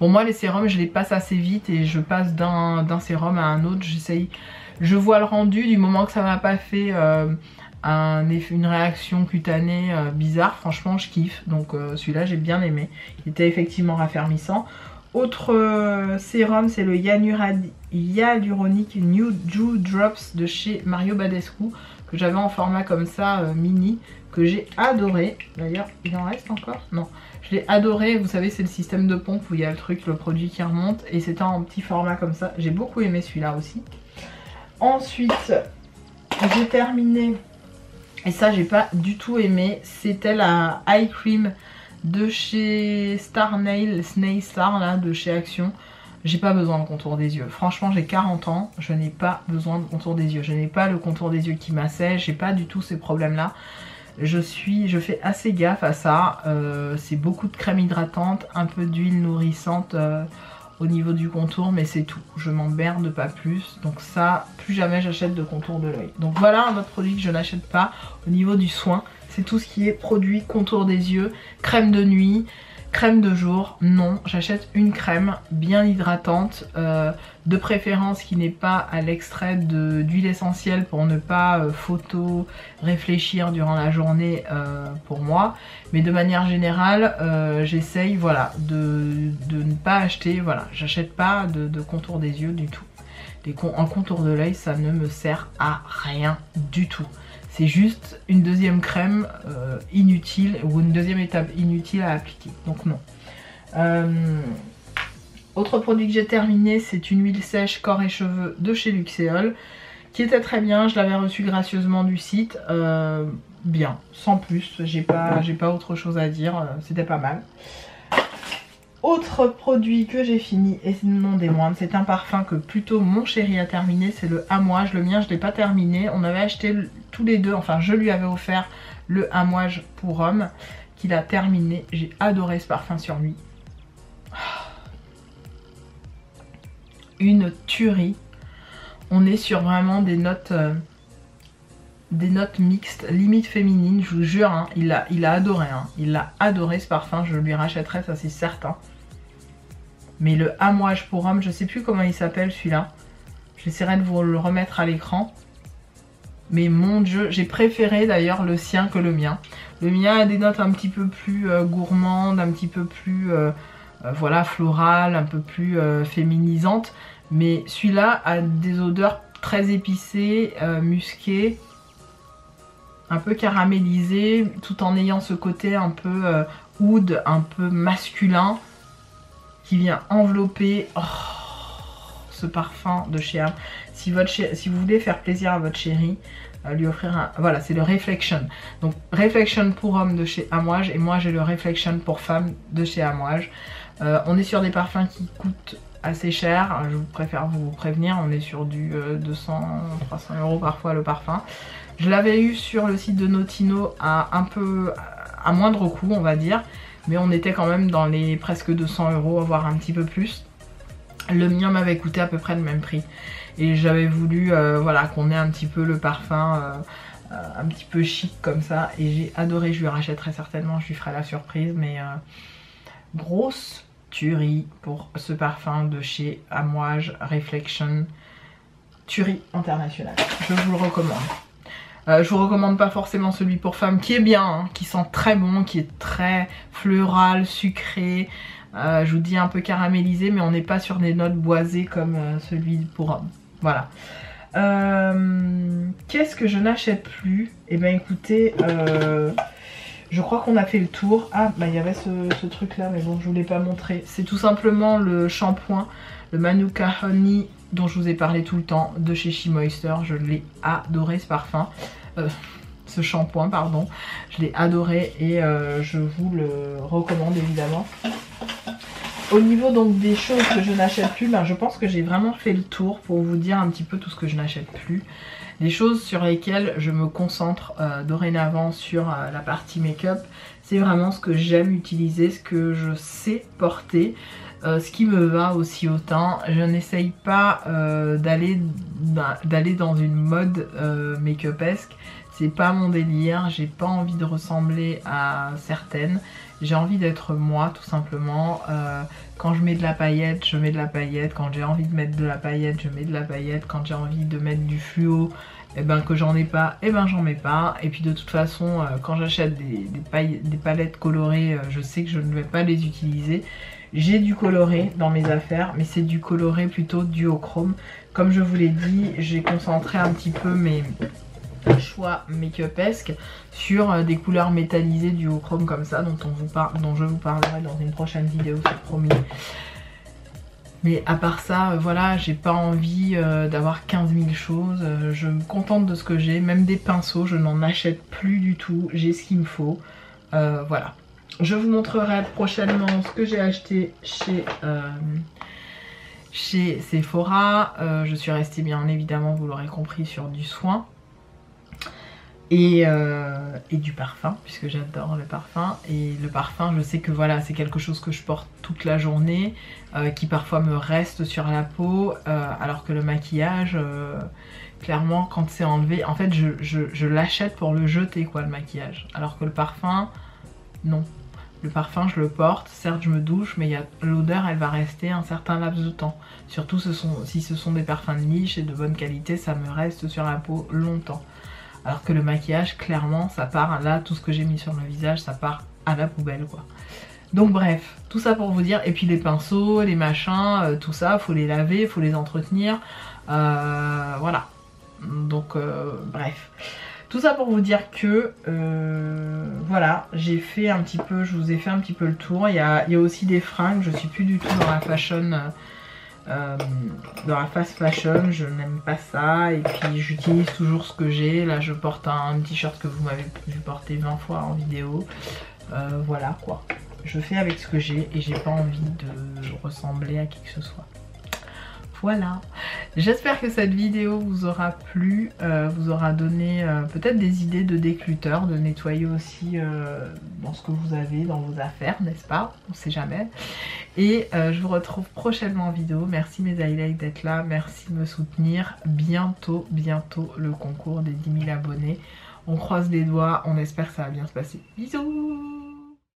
bon, moi, les sérums, je les passe assez vite et je passe d'un sérum à un autre. J'essaye. Je vois le rendu du moment que ça m'a pas fait euh, un, une réaction cutanée euh, bizarre. Franchement, je kiffe. Donc, celui-là, j'ai bien aimé. Il était effectivement raffermissant. Autre sérum, c'est le Hyaluronic New Dew Drops de chez Mario Badescu que j'avais en format comme ça mini que j'ai adoré. D'ailleurs, il en reste encore? Non. Je l'ai adoré. Vous savez, c'est le système de pompe où il y a le truc, le produit qui remonte. Et c'était en petit format comme ça. J'ai beaucoup aimé celui-là aussi. Ensuite, j'ai terminé. Et ça, j'ai pas du tout aimé. C'était la Eye Cream de chez Star Nail, Snail Star, là, de chez Action. J'ai pas besoin de contour des yeux. Franchement, j'ai 40 ans, je n'ai pas besoin de contour des yeux. Je n'ai pas le contour des yeux qui m'assèche, j'ai pas du tout ces problèmes-là. Je suis, je fais assez gaffe à ça. Euh, c'est beaucoup de crème hydratante, un peu d'huile nourrissante euh, au niveau du contour, mais c'est tout. Je m'emmerde pas plus. Donc ça, plus jamais j'achète de contour de l'œil. Donc voilà un autre produit que je n'achète pas au niveau du soin. C'est tout ce qui est produit contour des yeux, crème de nuit, Crème de jour, non, j'achète une crème bien hydratante, euh, de préférence qui n'est pas à l'extrait d'huile essentielle pour ne pas euh, photo réfléchir durant la journée euh, pour moi. Mais de manière générale, j'essaye voilà, de, ne pas acheter, voilà, j'achète pas de, contour des yeux du tout. en contour de l'œil, ça ne me sert à rien du tout. C'est juste une deuxième crème euh, inutile ou une deuxième étape inutile à appliquer. Donc non. Euh, autre produit que j'ai terminé, c'est une huile sèche corps et cheveux de chez Luxéol qui était très bien. Je l'avais reçu gracieusement du site. Euh, bien, sans plus. J'ai pas, pas autre chose à dire. C'était pas mal. Autre produit que j'ai fini, et non des moindres, c'est un parfum que plutôt mon chéri a terminé, c'est le Amouage. Le mien, je ne l'ai pas terminé. On avait acheté tous les deux, enfin je lui avais offert le Amouage pour homme, qu'il a terminé. J'ai adoré ce parfum sur lui. Une tuerie. On est sur vraiment des notes... Euh, des notes mixtes, limite féminines, je vous jure, hein, il, a, il a adoré, hein. il a adoré ce parfum, je lui rachèterai, ça c'est certain. Mais le Amouage pour homme, je sais plus comment il s'appelle celui-là. J'essaierai de vous le remettre à l'écran. Mais mon dieu, j'ai préféré d'ailleurs le sien que le mien. Le mien a des notes un petit peu plus euh, gourmandes, un petit peu plus euh, euh, voilà, florales, un peu plus féminisantes. Mais celui-là a des odeurs très épicées, musquées, un peu caramélisées, tout en ayant ce côté un peu oud, un peu masculin qui vient envelopper oh, ce parfum de chez Am. Si, votre si vous voulez faire plaisir à votre chérie, euh, lui offrir un... Voilà, c'est le Reflection. Donc Reflection pour homme de chez Amouage et moi j'ai le Reflection pour femme de chez Amouage. Euh, on est sur des parfums qui coûtent assez cher, je préfère vous prévenir, on est sur du 200, euh, 300 euros parfois le parfum. Je l'avais eu sur le site de Notino à un peu, à moindre coût on va dire, mais on était quand même dans les presque 200 euros, voire un petit peu plus. Le mien m'avait coûté à peu près le même prix. Et j'avais voulu euh, voilà, qu'on ait un petit peu le parfum euh, euh, un petit peu chic comme ça. Et j'ai adoré, je lui rachèterai certainement, je lui ferai la surprise. Mais grosse tuerie pour ce parfum de chez Amouage Reflection. Tuerie internationale. Je vous le recommande. Euh, je vous recommande pas forcément celui pour femme qui est bien, hein, qui sent très bon, qui est très floral, sucré. Euh, je vous dis un peu caramélisé, mais on n'est pas sur des notes boisées comme euh, celui pour homme. Voilà. Qu'est-ce que je n'achète plus? Eh bien écoutez, je crois qu'on a fait le tour. Ah, bah il y avait ce, truc là, mais bon, je vous l'ai pas montré. C'est tout simplement le shampoing, le Manuka Honey dont je vous ai parlé tout le temps, de chez She Moisture. Je l'ai adoré ce parfum. Euh, ce shampoing, pardon. Je l'ai adoré et euh, je vous le recommande évidemment. Au niveau donc des choses que je n'achète plus, ben, je pense que j'ai vraiment fait le tour pour vous dire un petit peu tout ce que je n'achète plus. Les choses sur lesquelles je me concentre euh, dorénavant sur la partie make-up, c'est vraiment ce que j'aime utiliser, ce que je sais porter. Euh, ce qui me va aussi autant. Je n'essaye pas euh, d'aller dans une mode euh, make-upesque. C'est pas mon délire, j'ai pas envie de ressembler à certaines. J'ai envie d'être moi tout simplement. quand je mets de la paillette, je mets de la paillette. Quand j'ai envie de mettre de la paillette, je mets de la paillette. Quand j'ai envie de mettre du fluo, eh ben que j'en ai pas, et eh ben j'en mets pas. Et puis de toute façon, quand j'achète des, palettes colorées, je sais que je ne vais pas les utiliser. J'ai du coloré dans mes affaires, mais c'est du coloré plutôt duochrome. Comme je vous l'ai dit, j'ai concentré un petit peu mes choix make-upesques sur euh, des couleurs métallisées duochrome comme ça, dont, on vous dont je vous parlerai dans une prochaine vidéo, c'est promis. Mais à part ça, euh, voilà, j'ai pas envie euh, d'avoir 15 000 choses. je me contente de ce que j'ai. Même des pinceaux, je n'en achète plus du tout. J'ai ce qu'il me faut. voilà. Je vous montrerai prochainement ce que j'ai acheté chez, euh, chez Sephora. Euh, je suis restée bien évidemment, vous l'aurez compris, sur du soin. Et, euh, et, du parfum puisque j'adore le parfum et le parfum je sais que voilà c'est quelque chose que je porte toute la journée qui parfois me reste sur la peau alors que le maquillage clairement quand c'est enlevé en fait je, je l'achète pour le jeter quoi le maquillage alors que le parfum non Le parfum, je le porte, certes je me douche, mais l'odeur, elle va rester un certain laps de temps. Surtout si ce sont des parfums de niche et de bonne qualité, ça me reste sur la peau longtemps. Alors que le maquillage, clairement, ça part, là, tout ce que j'ai mis sur le visage, ça part à la poubelle, quoi. Donc bref, tout ça pour vous dire, et puis les pinceaux, les machins, euh, tout ça, faut les laver, faut les entretenir, euh, voilà. Donc euh, bref. Tout ça pour vous dire que, voilà, j'ai fait un petit peu, je vous ai fait un petit peu le tour. Il y a, aussi des fringues, je suis plus du tout dans la fashion, dans la fast fashion, je n'aime pas ça. Et puis j'utilise toujours ce que j'ai. Là je porte un, t-shirt que vous m'avez vu porter 20 fois en vidéo. voilà quoi je fais avec ce que j'ai et j'ai pas envie de ressembler à qui que ce soit. Voilà, j'espère que cette vidéo vous aura plu, euh, vous aura donné euh, peut-être des idées de décluteur, de nettoyer aussi euh, dans ce que vous avez, dans vos affaires, n'est-ce pas? On sait jamais. Et je vous retrouve prochainement en vidéo. Merci mes highlights d'être là, merci de me soutenir. Bientôt, bientôt le concours des 10 000 abonnés. On croise les doigts, on espère que ça va bien se passer. Bisous